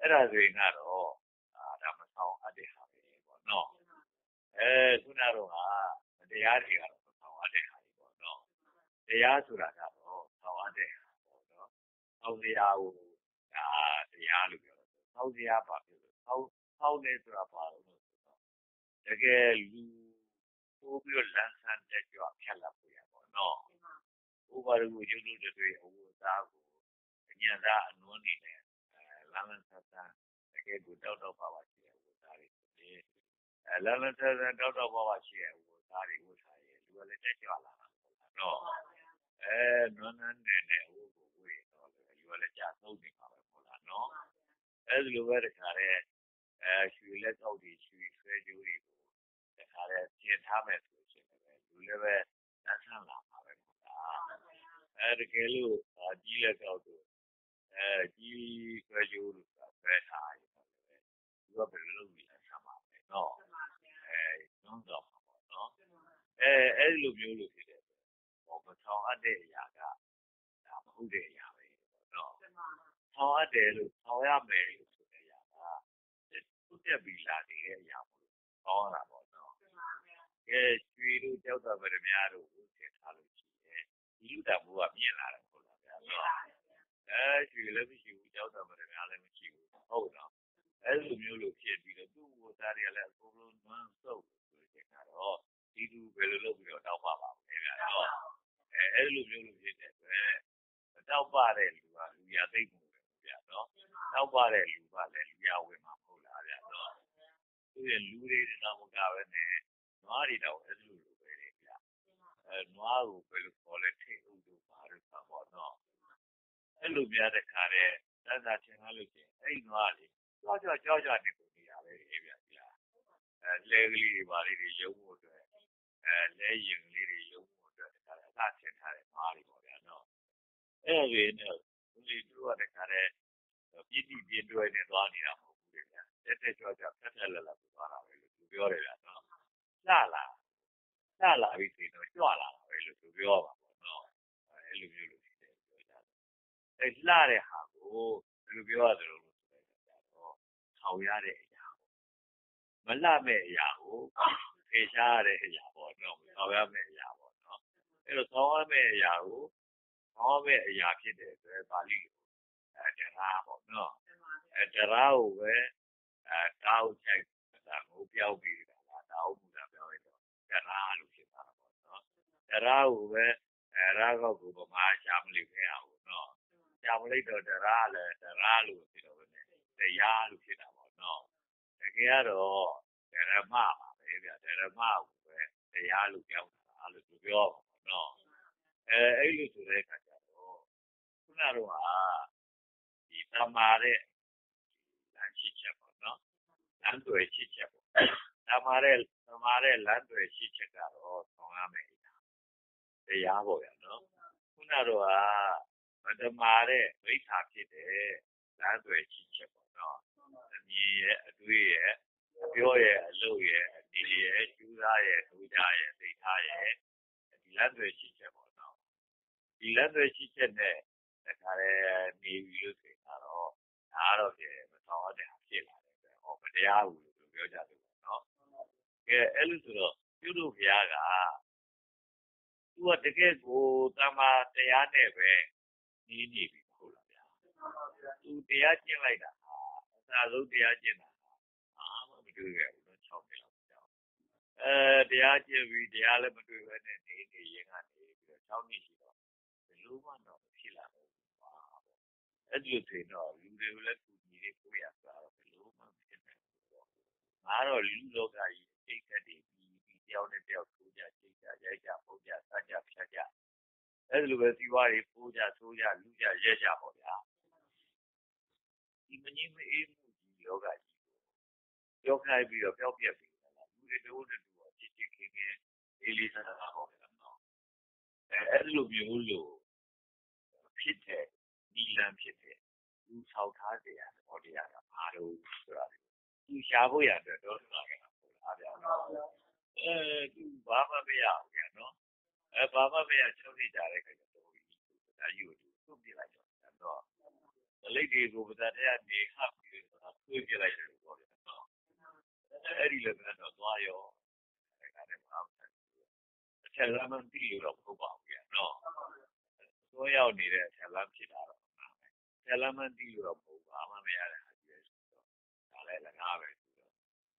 အဲ့ဒါဆိုရင်ကတော့အာဒါမဆောင်အပ်တဲ့ဟာပဲပေါ့နော်အဲခုနကတော့ကတရားတွေကတော့မဆောင်အပ်တဲ့ဟာတွေပေါ့နော်တရားဆိုတာကတော့ဆောင်အပ်တဲ့ဟာပေါ့နော်အောင်တရားကိုဒါတရားလို့ပြောတယ်ဆောက်တရားပါပြောတယ်ဆောက်ဆောက်နေဆိုတာပါလို့ဆိုတော့တကယ်လူပို့ပြီးတော့လမ်းဆန်းတက်ကြွဖြတ်လာဖို့ရပေါ့နော်ဥပါရကိုရုပ်လို့တွေအဝတ်သားကိုညံသားအနွမ်းနေနဲ့အဲ လမ်းလန်းဆန်းဆန်းတကယ်ကိုတောက်တော့ပါပါရှိတဲ့အဝတ်သားတွေအဲလမ်းလန်းဆန်းဆန်းတောက်တော့ပါပါရှိတဲ့အဝတ်သားတွေဝတ်ထားရင်လူကလည်းတက်ကြွလာတာပေါ့နော်အဲနွမ်းနန်းနေနဲ့အဝတ်ကိုဝေးတော့လူကလည်းကြာသုံးနေပါပဲပေါ့လားနော်အဲဒီလိုပဲတခါတည်းအဲရွှေလက်ကောက်တွေရွှေဆွဲကြိုးတွေကိုတခါတည်းပြင်ထားမယ်ဆိုရှင်လည်းလူလည်းပဲတန်းဆန်းလာပါပဲပေါ့လားအဲတကယ်လို့ကြီးလက်ကောက်တို့ အဲကြီးဆွဲကြိုးတို့ဆွဲထားရင်လည်းသူကဘယ်လိုလုပ်ပြီးလဲဆမ်းပါမယ်နော်အဲညွှန်းတော့မှာပေါ့နော်အဲအဲဒီလိုမျိုးလို့ဖြစ်တယ်ဟောမဆောင်အပ်တဲ့အရာကဒါမဟုတ်တဲ့အရာပဲပေါ့နော်ဆောင်အပ်တယ်လို့ဆောင်ရမယ်လို့ဆိုတဲ့အရာကသူ့တက်ပြီးလာနေတဲ့အရာမလို့ဆောင်ရတာပေါ့နော်ကဲရွှေတို့ကြောက်တာဗရမများတို့ဝတ်ထည့်ထားလို့ရှိရင်ဒီလူတမိုးကမြင်လာတယ်ဟုတ်လားဗျာနော် အဲရွှေလည်းမရှိဘူးကြောက်တာဗရမများလည်းမရှိဘူးဟုတ်တော့အဲလိုမျိုးလို့ဖြစ်ပြီးတော့သူ့ဝတ်သားတွေကလည်းအကုန်လုံးနန်းစုပ်ဆိုတဲ့ကတော့ဒီလူဘယ်လိုလုပ်ပြီးတော့တောက်ပါပါလဲဗျာနော်အဲအဲလိုမျိုးလို့ဖြစ်တဲ့အတွက်တောက်ပါတဲ့လူကလူရသိမှုပဲဗျာနော်တောက်ပါတဲ့လူကလည်းလူရဝင်မှာမဟုတ်လားဗျာနော်သူရဲ့လူတွေတော့မကပဲနဲ့နွားတွေတော့အဲ့လိုလိုပဲလေဗျာအဲနွားကိုဘယ်လိုခေါ်လဲထိတ်ဥတို့ပါလို့ဆိုတော့နော် အဲ့လိုများတဲ့ခါတဲ့တန်းစာထင်လာလို့ချင်းအဲ့နွားလေးကြောက်ကြောက်ကြောက်ကြောက်နေပုံနေရပဲလေဗျာဒီလားအဲလဲကလေးတွေပါလေးတွေရုံဖို့အတွက်အဲလဲရင်လေးတွေရုံဖို့အတွက်တခါအသာထင်ထားတဲ့နွားတွေပေါ့ဗျာနော်အဲအဲ့ဒါဆိုရင်တော့သူတွေသူတို့ကတခါတည်းပြည့်တိပြည့်တွဲနေသွားနေတာမဟုတ်ဘူးလေဗျာတက်တက်ကြွကြွဖက်ဖက်လက်လက်သွားတာပဲလို့သူပြောတယ်ဗျာနော်လှလာလှလာပြီဆိုရင်တော့ကြွလာတာပဲလို့သူပြောပါပေါ့နော်အဲ့လိုမျိုးလို့ရှိတယ်ပြောကြတယ် အဲ့လှတဲ့ဟာကိုဘယ်လိုပြောရသလဲလို့ဆိုလိုက်တာတော့ဆောင်ရတဲ့အရာမလှမဲ့အရာကိုဖေရှားရတဲ့အရာပေါ့နော်ဆောင်ရမဲ့အရာပေါ့နော်အဲ့တော့ဆောင်ရမဲ့အရာကိုဆောင်ရမဲ့အရာဖြစ်တဲ့အတွက်ပါဠိလိုအဲတရားပေါ့နော်အဲတရားကိုပဲအဲတောက်ချိုက်တာကိုပြောက်ပြီးတာလားတောက်မှုတာပြောရတော့တရားလို့ဖြစ်တာပေါ့နော်တရားကိုပဲအဲရာဂောကိုဗမာရှာမလို့ခဲ့အောင် နော်ရှာမလိုက်တော့တရားလည်းတရားလို့ဖြစ်တော့ပဲတရားလို့ဖြစ်တာပေါ့နော်တကယ်ကတော့ဓမ္မပါပဲဗျဓမ္မကိုပဲတရားလို့ပြောတာလို့သူပြောပါပေါ့နော်အဲအဲ့လိုဆိုတဲ့အခါကျတော့ခုနကတော့ဒီတမာတဲ့လမ်းရှိချက်ပေါ့နော်လမ်းတွေရှိချက်ပေါ့တမာတဲ့တမာတဲ့လမ်းတွေရှိချက်ကတော့ဆောင်ရမယ်တရားပေါ့ဗျာနော်ခုနတော့ မတမာတဲ့မိစ္ဆာဖြစ်တဲ့လမ်းတွေရှိချက်ပေါ့နော်အမြင်ရဲ့အတွေးရဲ့အပြောရဲ့အလုပ်ရဲ့အနေရဲ့ကျူးသားရဲ့ဒုကြရဲ့သိထားရဲ့ဒီလမ်းတွေရှိချက်ပေါ့နော်ဒီလမ်းတွေရှိချက်နဲ့တခါလေနေပြီလို့ဆိုရင်တော့ဒါကတော့ပြမဆောင်ရတဲ့ဖြစ်လာတယ်ပဲဟောမတရားဘူးလို့ပြောကြတယ်ပေါ့နော်ကဲအဲ့လိုဆိုတော့ပြုလို့ဘုရားကသူကတကယ်ကိုတမ္မာတရားနဲ့ပဲ နေနေပြီဟုတ်လားဗျာသူတရားကျင့်လိုက်တာအစာဆုံးတရားကျင့်တာအာမမတွေ့ခဲ့ဘူးတော့6နှစ်လောက်ကြာအဲတရားကျင့်ပြီးတရားလည်းမတွေ့ဘဲနဲ့နေနေရင်ကနေပြီးတော့6နှစ်ရှိတော့ဘယ်လိုမှတော့ဖြစ်လာတော့ဘူးပါပေါ့အဲ့ဒီလိုဆိုရင်တော့လူတွေကိုလည်းသူညီလေးကိုရတာတော့ဘယ်လိုမှဖြစ်နိုင်ဘူးပေါ့ငါတော့လူလောကကြီးအိတ်ခတ်တွေပြီးပြီးတယောက်နဲ့တယောက်ထိုးကြချိတ်ကြရိုက်ကြပုတ်ကြစကြဖြတ်ကြ အဲ့ဒီလိုပဲ စီဝါတွေပိုးကြထိုးကြလူကြရဲကြပေါ့ဗျာ ဒီမငြင်းမအေးမှုကြီးလောကကြီးကိုပြောခိုင်းပြီးတော့ ပျောက်ပြက်ပြီးလာလူတွေတို့တူတော့ချစ်ချစ်ခင်ခင်အေးလေးစားစားပေါ့ဗျာနော်အဲအဲ့ဒီလိုမျိုးလို့ဖြစ်တဲ့ဒီလမ်းဖြစ်တဲ့ သူဆောက်ထားတဲ့ဟောတရားက ဘာလို့ဆိုတာသူရှားဖို့ရတဲ့တော့လာခဲ့တာပေါ့လားဗျာအဲသူ ဘာမှမရဘူးဗျာနော်အဲ ဘာမှမရချုပ်နေကြတဲ့ခါကျတော့ဒီဒါယူသူသူ့ပြလိုက်တော့တော့လိတ်တွေကိုပဇာတရားနေခပ်ပြီးတော့သွေးပြလိုက်တယ်ပေါ့ဗျာနော်အဲ့ဒီလည်းကတော့သွားရောအဲ့ဒါလည်းမအောင်အထက်လမ်းမသိလို့တော့မဟုတ်ပါဘူးဗျာနော်သွားရောက်နေတဲ့အထက်လမ်းဖြစ်တာတော့အထက်လမ်းမသိလို့တော့မဟုတ်ဘာမှမရတဲ့ဟာကြီးဆိုတော့ဒါလည်းလည်းငါပဲဆိုတော့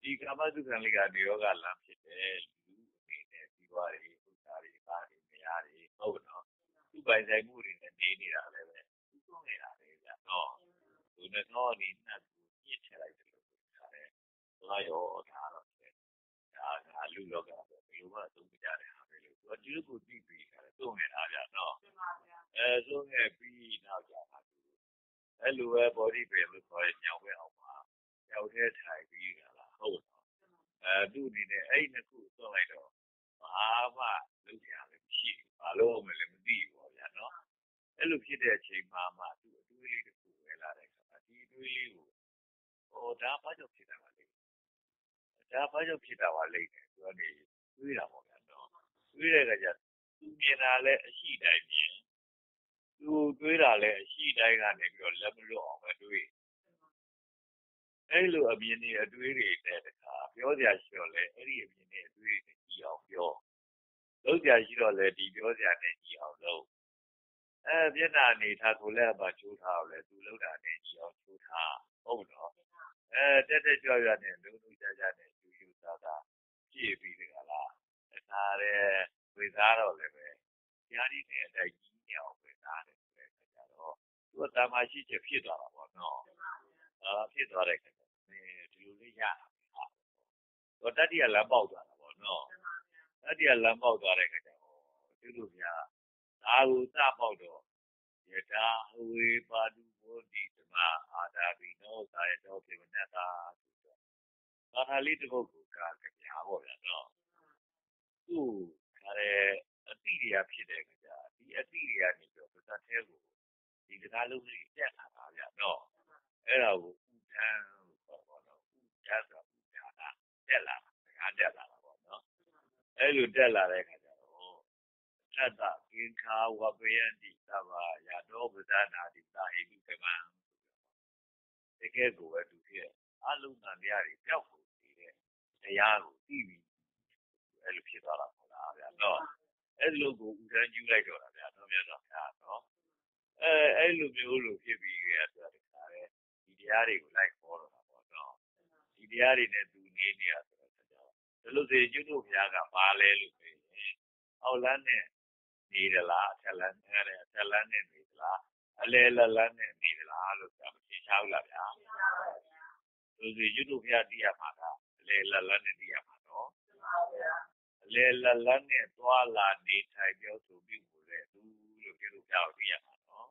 ဒီကာမတုခံလေးကနေရောဂလမ်းဖြစ်တယ်လူအနေနဲ့ပြီးသွားတယ်ဥစ္စာ တွေပါတွေမရတွေဟုတ်နော်သူ့ပိုင်ဆိုင်မှုတွေနဲ့နေနေတာလည်းပဲသူ့ဆုံးနေတာလေဗျာနော်သူနဲ့တော့ဒီနှက်ကိုပြစ်ထည့်လိုက်တယ်လို့ဆိုတာလေသွားရောဒါတော့ဒါကလူလောကပဲဘယ်လိုမှသုံးကြတဲ့ဟာပဲလို့သူကဒီလိုကိုပြီးပြီးတာသုံးနေတာဗျာနော်အဲသုံးခဲ့ပြီးနောက်ကြတာသူအဲ့လိုပဲ body ပဲလို့ခေါ်ရညောင်ပဲအောင်ပါညောင်တဲ့ထိုင်ပြီးတာလားဟုတ်တော့အဲသူ့အနေနဲ့အဲ့ဒီနှစ်ခုသုံးလိုက်တော့ဘာမှ လုပ်ကြရလည်းမရှိဘူးဘာလို့မှလည်းမသိဘူးပေါ့ဗျာနော်အဲ့လိုဖြစ်တဲ့အချိန်မှာမှသူ့အတွေးလေးတစ်ခုပဲလာတဲ့အခါဒီအတွေးလေးကိုဟောဒါဘာကြောင့်ဖြစ်တာပါလဲဒါဘာကြောင့်ဖြစ်တာပါလဲသူကနေတွေးတာပေါ့ဗျာနော်တွေးတဲ့အခါကျသူမြင်တာလည်းအရှိတိုင်းမြင်သူတွေးတာလည်းအရှိတိုင်းကနေပြီးတော့လက်မလွတ်အောင်ပဲတွေးအဲ့လိုအမြင်တွေအတွေးတွေနဲ့တခါပြောကြရှိတော့လေအဲ့ဒီအမြင်တွေအတွေးတွေကြီးအောင်ပြော လုပ်ကြရှိတော့လေဒီပြောကြနဲ့ကြီးအောင်လုပ်အဲမျက်နှာအနေထားကိုလည်းပါချိုးထားအောင်လေသူလုပ်တာနဲ့ကြီးအောင်ချိုးထားဟုတ်တော့အဲတက်တက်ကြွကြွနဲ့လုံးလုံးကြကြနဲ့ယူယူသားသားပြည့်ပြီးတကလားဒါလည်းဝေသားတော့လည်းပဲညာဒီနဲ့အတိုင်းကြီးနေအောင်ပဲသားတယ်ဆိုတဲ့အခါကျတော့သူကတာမရှိချက်ဖြစ်သွားတာပေါ့နော်အာဖြစ်သွားတဲ့အခါကျတော့ဒီလိုလေးရတာဟာတော့တတိယလမ်းပေါက်သွားတာပေါ့နော် တတိယလမ်းပေါက်သွားတဲ့အခါကျတော့သူတို့များဒါကိုစပေါက်တော့ယထာဝေပါတုဘောတိသမအာဒါဘိနောသာယတောပြေမနတာဆိုတော့ဘာသာလေးတစ်ခုကိုကကြပြာပေါ့ဗျာနော်သူ့ခါရဲအတိတွေကဖြစ်တဲ့အခါကျဒီအတိတွေကနေပြီးတော့ပဇတ်သေးကိုလုံးတွေတက်လာတာဗျနော်အဲ့ဒါကိုဥဒန်းလို့ခေါ်ပါတော့ဥဒန်းဆိုဥဒါကတက်လာတာငါတက်လာတာပေါ့နော် အဲ့လိုတက်လာတဲ့အခါကျတော့သတ္တကင်္ခာဝပယန္တိသဗ္ဗယာတောပဒနာတိတာဟိတုကမံတကယ်ကိုပဲသူဖြစ်အလုံးတန်တရားတွေပျောက်ကုန်နေတဲ့တရားကိုသိပြီးအဲ့လိုဖြစ်သွားတာပေါ့လားဗျာနော်အဲ့လိုကိုဥဒန်းကျူးလိုက်တော့တာဗျာနော်မြတ်စွာဘုရားနော်အဲအဲ့လိုမျိုးလိုဖြစ်ပြီးကြဆိုတာတခါလေဒီတရားတွေကိုလိုက်ခေါ်တော့တာပေါ့နော်ဒီတရားတွေနဲ့သူနေနေရဆိုတော့ကြောင့် ဒီလိုစေကျွတ်တို့ဘုရားကပါလဲလို့ပြောရင်အောက်လန်းနဲ့နေသလားအထက်လန်းနဲ့အထက်လန်းနဲ့နေသလားအလဲလလန်းနဲ့နေသလားလို့ပြောမသိချဘူးလားဗျာဒီစေကျွတ်တို့ဘုရားသိရမှာကအလဲလလန်းနဲ့သိရမှာနော်အလဲလလန်းနဲ့သွားလာနေထိုင်ပြောဆိုပြုမှုတဲ့သူလို့ပြောလို့ပြောသိရမှာနော်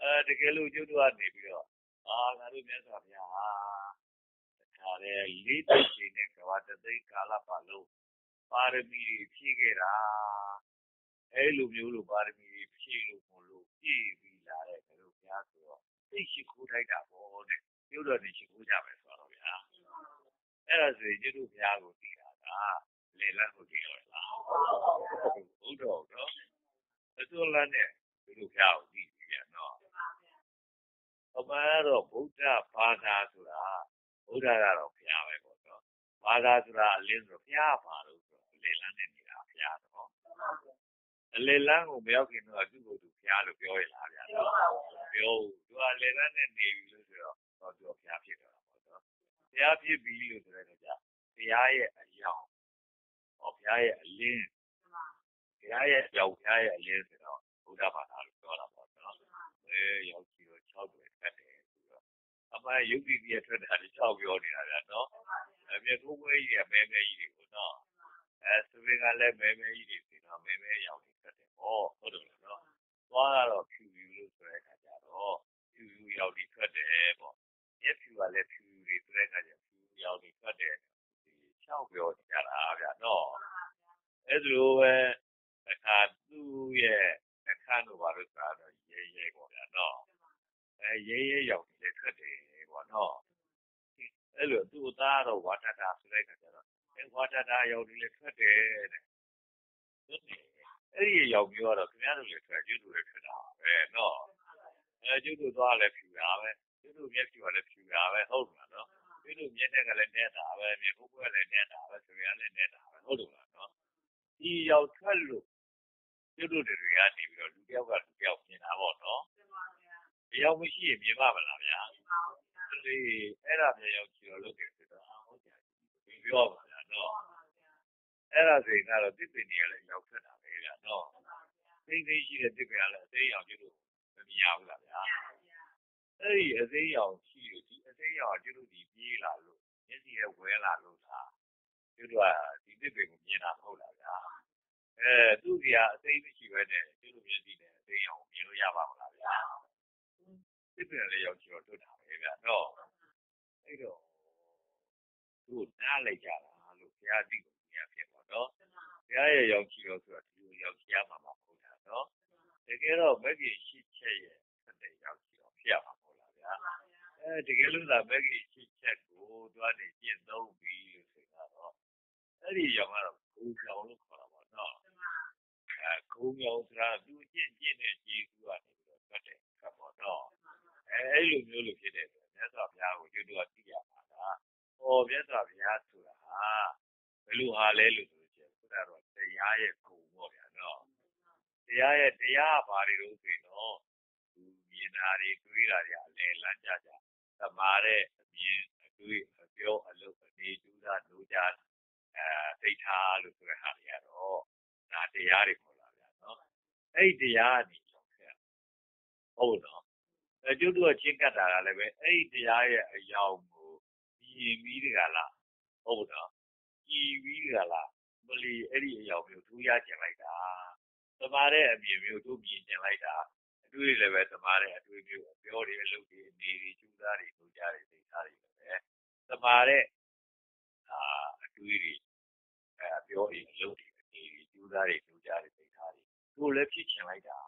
အဲတကယ်လို့ကျွတ်တို့ကနေပြီးတော့အာငါတို့မြတ်စွာဘုရားဟာ တခါလေလေးသိချိန်နဲ့ကဘာတသိကာလပါလို့ပါရမီတွေဖြည့်ခဲ့တာအဲလိုမျိုးလို့ပါရမီတွေဖြည့်လို့မလို့ပြည့်ပြီးလာတဲ့ကလေးဘုရားဆိုတော့သိရှိခိုးထိုက်တာပေါ့တဲ့ပြုတော်နေရှိခိုးကြမယ်ဆိုတော့ဗျာအဲ့ဒါဆိုရင်ကျွတ်တို့ဘုရားကိုသိတာကလေလတ်ကိုသိတော့လားဘုဒ္ဓတော့အစွန်းလန်းနဲ့ကျွတ်တို့ဘုရားကိုသိပြီဗျာနော်အမှန်တော့ဗုဒ္ဓဘာသာဆိုတာ ဗုဒ္ဓကတော့ ဘုရားပဲပေါ့နော် ဘာသာဆိုတာ အလင်းဆိုဘုရားပါလို့ဆိုအလေလန်းနဲ့နေတာ ဘုရားတော့အလေလန်းကို မရောက်ခင်တော့သူ့ကိုယ်သူ ဘုရားလို့ ပြောရလားဗျာနော်ပြောသူအလေလန်းနဲ့ နေပြီလို့ဆိုတော့တော့သူဘုရားဖြစ်တော့တာပေါ့နော် ဘုရားဖြစ်ပြီလို့ ဆိုတဲ့အခါကျ ဘုရားရဲ့အယောင်ဟောဘုရားရဲ့အလင်း ဘုရားရဲ့အယောင် ဘုရားရဲ့အလင်းဆိုတော့ ဗုဒ္ဓဘာသာလို့ ပြောတာပေါ့နော်အဲရောက်ကြည့်တော့6တွေတက်တယ်ဆိုတော့ အမှန်ယုတ်တိပြထွက်တာဒီ6ပြောနေတာဗျာနော်အပြည့်ကိုယ်ဝဲကြီးကမဲမဲကြီးတွေကိုနော်အဲသူတွေကလည်းမဲမဲကြီးတွေဆိုတော့မဲမဲရောင်တွေထွက်တယ်ဟောဟုတ်တယ်နော်သွားကတော့ဖြူဖြူလို့ဆိုတဲ့အခါကျတော့ဖြူဖြူရောင်တွေထွက်တယ်ပေါ့မျက်ဖြူကလည်းဖြူဖြူတွေဆိုတဲ့အခါကျဖြူရောင်တွေထွက်တယ်ဒီ6ပြောနေကြတာဗျာနော်အဲဒါလိုပဲအခါသူ့ရဲ့အခါတို့ဘာလို့ဆိုတော့ရဲရဲပေါ့ဗျာနော် အဲရဲရဲရောင်တွေထွက်တယ်ပေါ့နော်အဲ့လိုသူ့သားတော့ဝါထတာဆိုတဲ့အခါကျတော့အဲဝါထတာရောင်တွေလည်းထွက်တယ်တဲ့အဲ့ဒီရောင်မျိုးကတော့ခင်ဗျားတို့လည်းထွက်ကျွတ်တို့လည်းထွက်တာပဲနော်အဲကျွတ်တို့သွားလည်းဖြူတာပဲကျွတ်တို့မျက်ဖြူကလည်းဖြူတာပဲဟုတ်လားနော်ကျွတ်တို့မျက်နှာကလည်းနေတာပဲမျက်ခုကလည်းနေတာပဲဆိုရလည်းနေတာပဲဟုတ်တယ်လားနော်ဒီရောင်ထွက်လို့ကျွတ်တို့တွေကနေပြီးတော့လူတယောက်ကလူတယောက်မြင်တာပေါ့နော် ဒီရောင်မရှိရင်မြင်ပါမလားဗျာဒီအဲ့ဒါမျိုးရောက်ချီတော့လုပ်တယ်ဆိုတော့ဟုတ်ကြပြီပြောပါလားနော်အဲ့ဒါဆိုရင်တော့တစ်ပင်တွေကလည်းရောက်ထွက်တာပဲဗျာနော်သိသိရှိတဲ့တစ်ပင်ကလည်းအသေးရောင်ကျွတ်တို့မမြင်ရဘူးလားဗျာအဲ့ဒီအသေးရောင်ရှိလို့ဒီအသေးရောင်ကျွတ်တို့ဒီပြေးလာလို့မျက်စိရဲ့ဝဲလာလို့လားကျွတ်တို့ကဒီတစ်ပင်ကိုမြင်တာမဟုတ်လားဗျာအဲသူ့ကြီးကအသေးမရှိပဲနဲ့ကျွတ်တို့မျက်စိနဲ့အသေးရောင်မြင်လို့ရပါမလားဗျာ တစ်ပင်လည်းရောက်ချီတော့တွတ်တာပဲဗျာနော်အဲ့တော့သူ့နားလိုက်ကြတာလို့ဘုရားသိကိုဘုရားဖြစ်ပါတော့ဘုရားရဲ့ရောက်ချီတော့ဆိုတာဒီလိုရောက်ချီရမှာမဟုတ်တာနော်တကယ်တော့မဂ္ဂင်ရှိချက်ရဲ့ဆက်တဲ့ရောက်ချီတော့ဖြစ်ရမှာမဟုတ်လားဗျာအဲတကယ်လို့သာမဂ္ဂင်ရှိချက်ကိုတွားနေကျင့်သုံးပြီးလို့ဆိုတော့အဲ့ဒီရောက်ကတော့ဂုံကြောင်လို့ခေါ်တာပေါ့နော်အဲဂုံကြောင်ဆိုတာသူကျင့်ကျင့်တဲ့ခြေကူကနေပြီးတော့ထွက်တယ်ခတ်ပေါ့နော် အဲအဲ့လိုမျိုးလို့ဖြစ်တဲ့အတွက်မြတ်စွာဘုရားကိုကျွတ်တော့သိရမှာကဟောမြတ်စွာဘုရားဆိုတာဟာဘယ်လိုဟာလဲလို့ဆိုချင်ဘုရားတော့တရားရဲ့ဂုံပေါ့ဗျာနော်တရားရဲ့တရားဘာတွေလို့ဆိုရင်တော့သူမြင်တာတွေတွေးတာတွေအလဲလမ်းကြကြသမာတဲ့အမြင်အတွေးအပြောအလုပ်အနေတူတာလိုကြအဲသိထားလို့ဆိုတဲ့ဟာတွေကတော့ဒါတရားတွေပေါ့လားဗျာနော်အဲ့ဒီတရားကနေရောက်ခဲ့ဟုတ်နော်အဲ ကျုပ်တို့က ချင်းကပ်တာကလည်းပဲ အဲ့ဒီတရားရဲ့အယောင်ကို မြင်ပြီးတကလားဟုတ်တော့ကြည်ပြီးတကလား မလီ အဲ့ဒီအယောင်မျိုးထူးရကျင်လိုက်တာ သမားတဲ့အမြင်မျိုးတို့မြင်ကျင်လိုက်တာ အတွေ့လည်းပဲ သမားတဲ့အတွေ့မျိုး အပြောတွေ အလုပ်တွေနေတွေကျူးသားတွေလူကြတွေသိသားတွေလည်းပဲ သမားတဲ့အာအတွေ့တွေအဲပြောတွေ အလုပ်တွေနေတွေကျူးသားတွေလူကြတွေသိသားတွေတို့လည်း ဖြစ်ချင်လိုက်တာ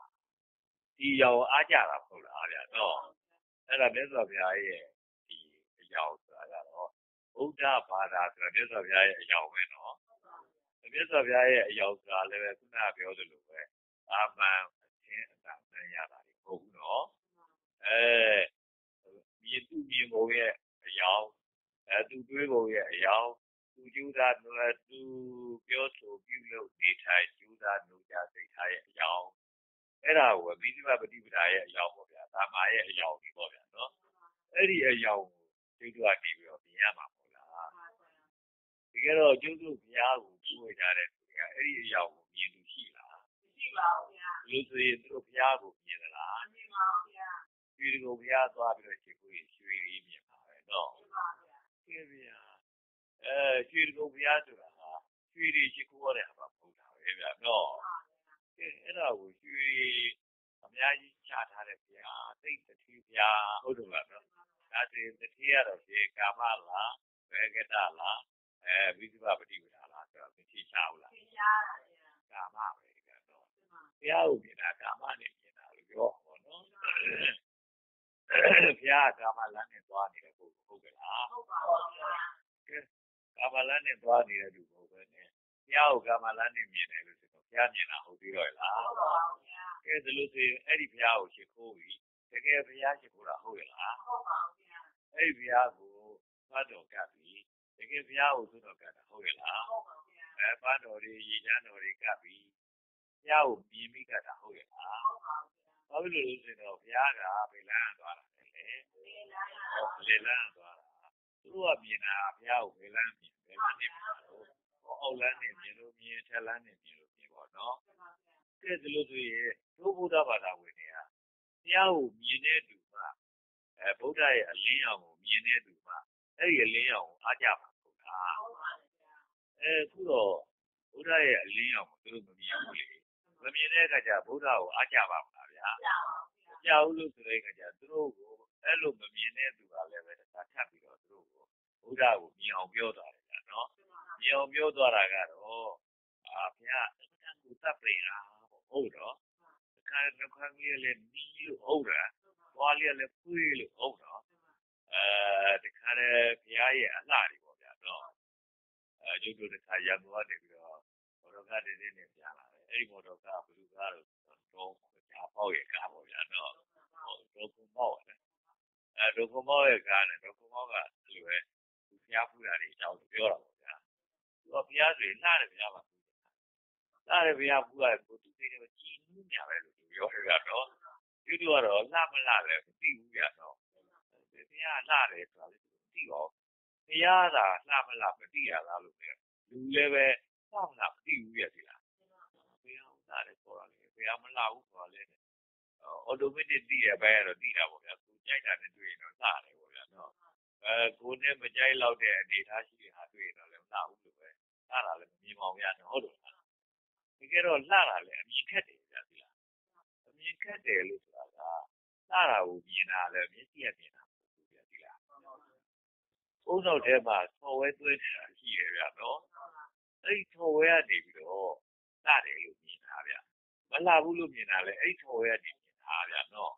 ဒီအရောင်အားကြတာမဟုတ်လားဗျာနော်အဲ့ဒါမြတ်စွာဘုရားရဲ့ဒီအရောင်ဆိုတာကတော့ဗုဒ္ဓဘာသာဆိုတာမြတ်စွာဘုရားရဲ့အရောင်ပဲနော်မြတ်စွာဘုရားရဲ့အရောင်ဆိုတာလည်းပဲခုနကပြောသလိုပဲအာမန်အချင်းအတားမှန်ရတာမဟုတ်ဘူးနော်အဲမြင်သူမြင်ပုံရဲ့အရောင်အဲသူတွေးပုံရဲ့အရောင်သူကျူးသားသူပြောဆိုပြုလုပ်နေထိုင်ကျူးသားနှုတ်ကြစိတ်ထားရဲ့အရောင် အဲ့ဒါကိုဘိဓိမပฏิပဒါရဲ့အရောင်ပေါ့ဗျာသာမာရဲ့အရောင်ကြီးပေါ့ဗျာနော်အဲ့ဒီအရောင်ကိုကျုပ်တို့ကနေပြီးတော့မြင်ရမှာပေါ့လားတကယ်တော့ကျုပ်တို့ဘုရားကိုကျူးဝေကြတဲ့သူတွေကအဲ့ဒီအရောင်ကိုမြင်လို့ရှိလားရှိပါဘူးဗျာလူဆိုရင်သူတို့ဘုရားကိုမြင်သလားရှိပါဘူးဗျာရွှေကိုဘုရားသွားပြီးတော့ခြေကိုရွှေကြီးမြင်ပါပဲနော်ရှိပါဗျာရွှေဗျာအဲရွှေကိုဘုရားဆိုတာဟာရွှေတွေရှိခိုးရတဲ့ဟာမဟုတ်တာပဲဗျာနော် အဲအဲ့ဒါကိုရွှေအများကြီးချထားတဲ့ဘုရားသိတတိဘုရားဟုတ်တယ်လားနော်ဒါဆိုရင်တတိရတော့ဒီကာမလားဘေကတလားအဲဝိသုဘပฏิပဒါလားဆိုတော့သိချချဘူးလားသိရတာဗျာကာမပဲဗျာနော်ဘုရားကိုမြင်တာကာမနဲ့မြင်တာလို့ပြောပါဘောနော်ဘုရားကာမလမ်းနဲ့သွားနေတဲ့ပုဂ္ဂိုလ်ဟုတ်ကဲ့လားဟုတ်ပါဘူးဗျာကာမလန်းနဲ့သွားနေတဲ့လူပုံပဲနဲ့ဘုရားကိုကာမလန်းနဲ့မြင်တယ်လို့ဆိုတော့ဘု ရားမြင်တာဟုတ်ပြီးတော့လားဟုတ်ပါဘူးဗျာကဲဒါလို့ဆိုရင်အဲ့ဒီဘုရားကိုရှိခိုးပြီးတကယ်ဘုရားရှိခိုးတာဟုတ်ရဲ့လားဟုတ်ပါဘူးဗျာအဲ့ဒီဘုရားကိုဖတ်တော်ကပ်ပြီးတကယ်ဘုရားကိုသုတော်ကပ်တာဟုတ်ရဲ့လားဟုတ်ပါဘူးဗျာအဲဖတ်တော်တွေရည်ချမ်းတော်တွေကပ်ပြီးဘုရားကိုမြင်ပြီးကပ်တာဟုတ်ရဲ့လားဟုတ်ပါဘူးဗျာဘာဖြစ်လို့လဲဆိုတော့ဘုရားကဗေလန်းသွားတာလေဒီလာရဟောလေလန်းသွားတာသူတို့ကမြင်တာဘုရားကိုဗေလန်းမြင်ဗေလန်းနေမြင်လို့အောက်လန်းနေမြင်လို့မြင်ထက်လန်းနေမြင်လို့မြင်ပေါ့ နော်ကဲဒီလိုဆိုရင်ဒုဗုဒ္ဓဘာသာဝင်တွေကတရားကိုမြင်တဲ့သူကအဲဗုဒ္ဓရဲ့အလင်းရောင်ကိုမြင်တဲ့သူကအဲ့ဒီအလင်းရောင်ကိုအားကြပါဘုရားဟုတ်ပါဘူးဗျာအဲခုတော့ဗုဒ္ဓရဲ့အလင်းရောင်ကိုသူတို့မမြင်ဘူးလေမမြင်တဲ့အခါကျဗုဒ္ဓကိုအားကြပါမလားဗျာကြာပါဘူးဗျာကြောက်လို့ဆိုတဲ့အခါကျသူတို့ကိုအဲ့လိုမမြင်တဲ့သူကလည်းပဲတစ်ခါထပ်ပြီးတော့သူတို့ကိုဗုဒ္ဓကိုမြင်အောင်ပြောသွားတယ်ဗျာနော်မြင်အောင်ပြောသွားတာကတော့အာဘုရား အမှန်ကိုတပ်ပြေတာဟုတ်တော့တခါနှခမ်းလေးလည်းနီးလို့ဟုတ်တာသွားလေးလည်းဖွေးလို့ဟုတ်တော့အဲတခါလည်းဘုရားရဲ့အလှတွေပေါ့ဗျာနော်အဲကျုပ်တို့တခါရံသွားနေပြီးတော့ဘောတော်ကတည်းကနေပြန်လာတယ်အဲ့ဒီဘောတော်ကဘလူကားတော့တော့ကြာပေါ့ရဲ့ကားပေါ့ဗျာနော်ဟုတ်တော့ကုမောက်တယ်အဲဒုက္ခမောက်ရဲ့ကားနဲ့ဒုက္ခမောက်ကအဲ့လိုပဲသူဘုရားဖူးတာတွေအကြောင်းပြောတာပေါ့ဗျာသူကဘုရားဆိုရင်လှတယ်ဘုရားပါ လှတယ်ဘုရားဘူးကကိုသူသိတယ်ကြည်နူးညာပဲလို့ပြောရတာနော်ဒီလိုကတော့လှမလှလည်းမသိဘူးဗျာနော်ဘုရားလှတယ်ဆိုတာလည်းမသိပါဘူးဘုရားသာလှမလှမသိရလားလို့ပြောလူလည်းပဲလှမလှမသိဘူးဗျာဒီလားဘုရားလှတယ်ဆိုတာလေဘုရားမလှဘူးဆိုတာလေအော်တိုမက်တစ်သိရပဲတော့သိတာပေါ့ဗျာကိုကြိုက်တာနဲ့တွေ့ရင်တော့လှတယ်ပေါ့ဗျာနော်အဲကိုနဲ့မကြိုက်လောက်တဲ့အနေထားရှိတဲ့ဟာတွေ့ရင်တော့လည်းမလှဘူးလို့ပဲလှတာလည်းမမြင်ပါဘူးဗျာဟုတ်တယ်လား တကယ်တော့လှတာလည်းအမြင်ခက်တယ်ဗျာဒီလားအမြင်ခက်တယ်လို့ဆိုတာကလှတာကိုမြင်တာလည်းမျက်စိကမြင်တာမဟုတ်ဘူးဗျာဒီလားဥစ္စာထဲမှာဆော်ဝဲသွင်းတာရှိတယ်ဗျာနော်အဲ့ဒီဆော်ဝဲကနေပြီးတော့လှတယ်လို့မြင်တာဗျာမလှဘူးလို့မြင်တာလည်းအဲ့ဒီဆော်ဝဲကနေမြင်တာဗျာနော်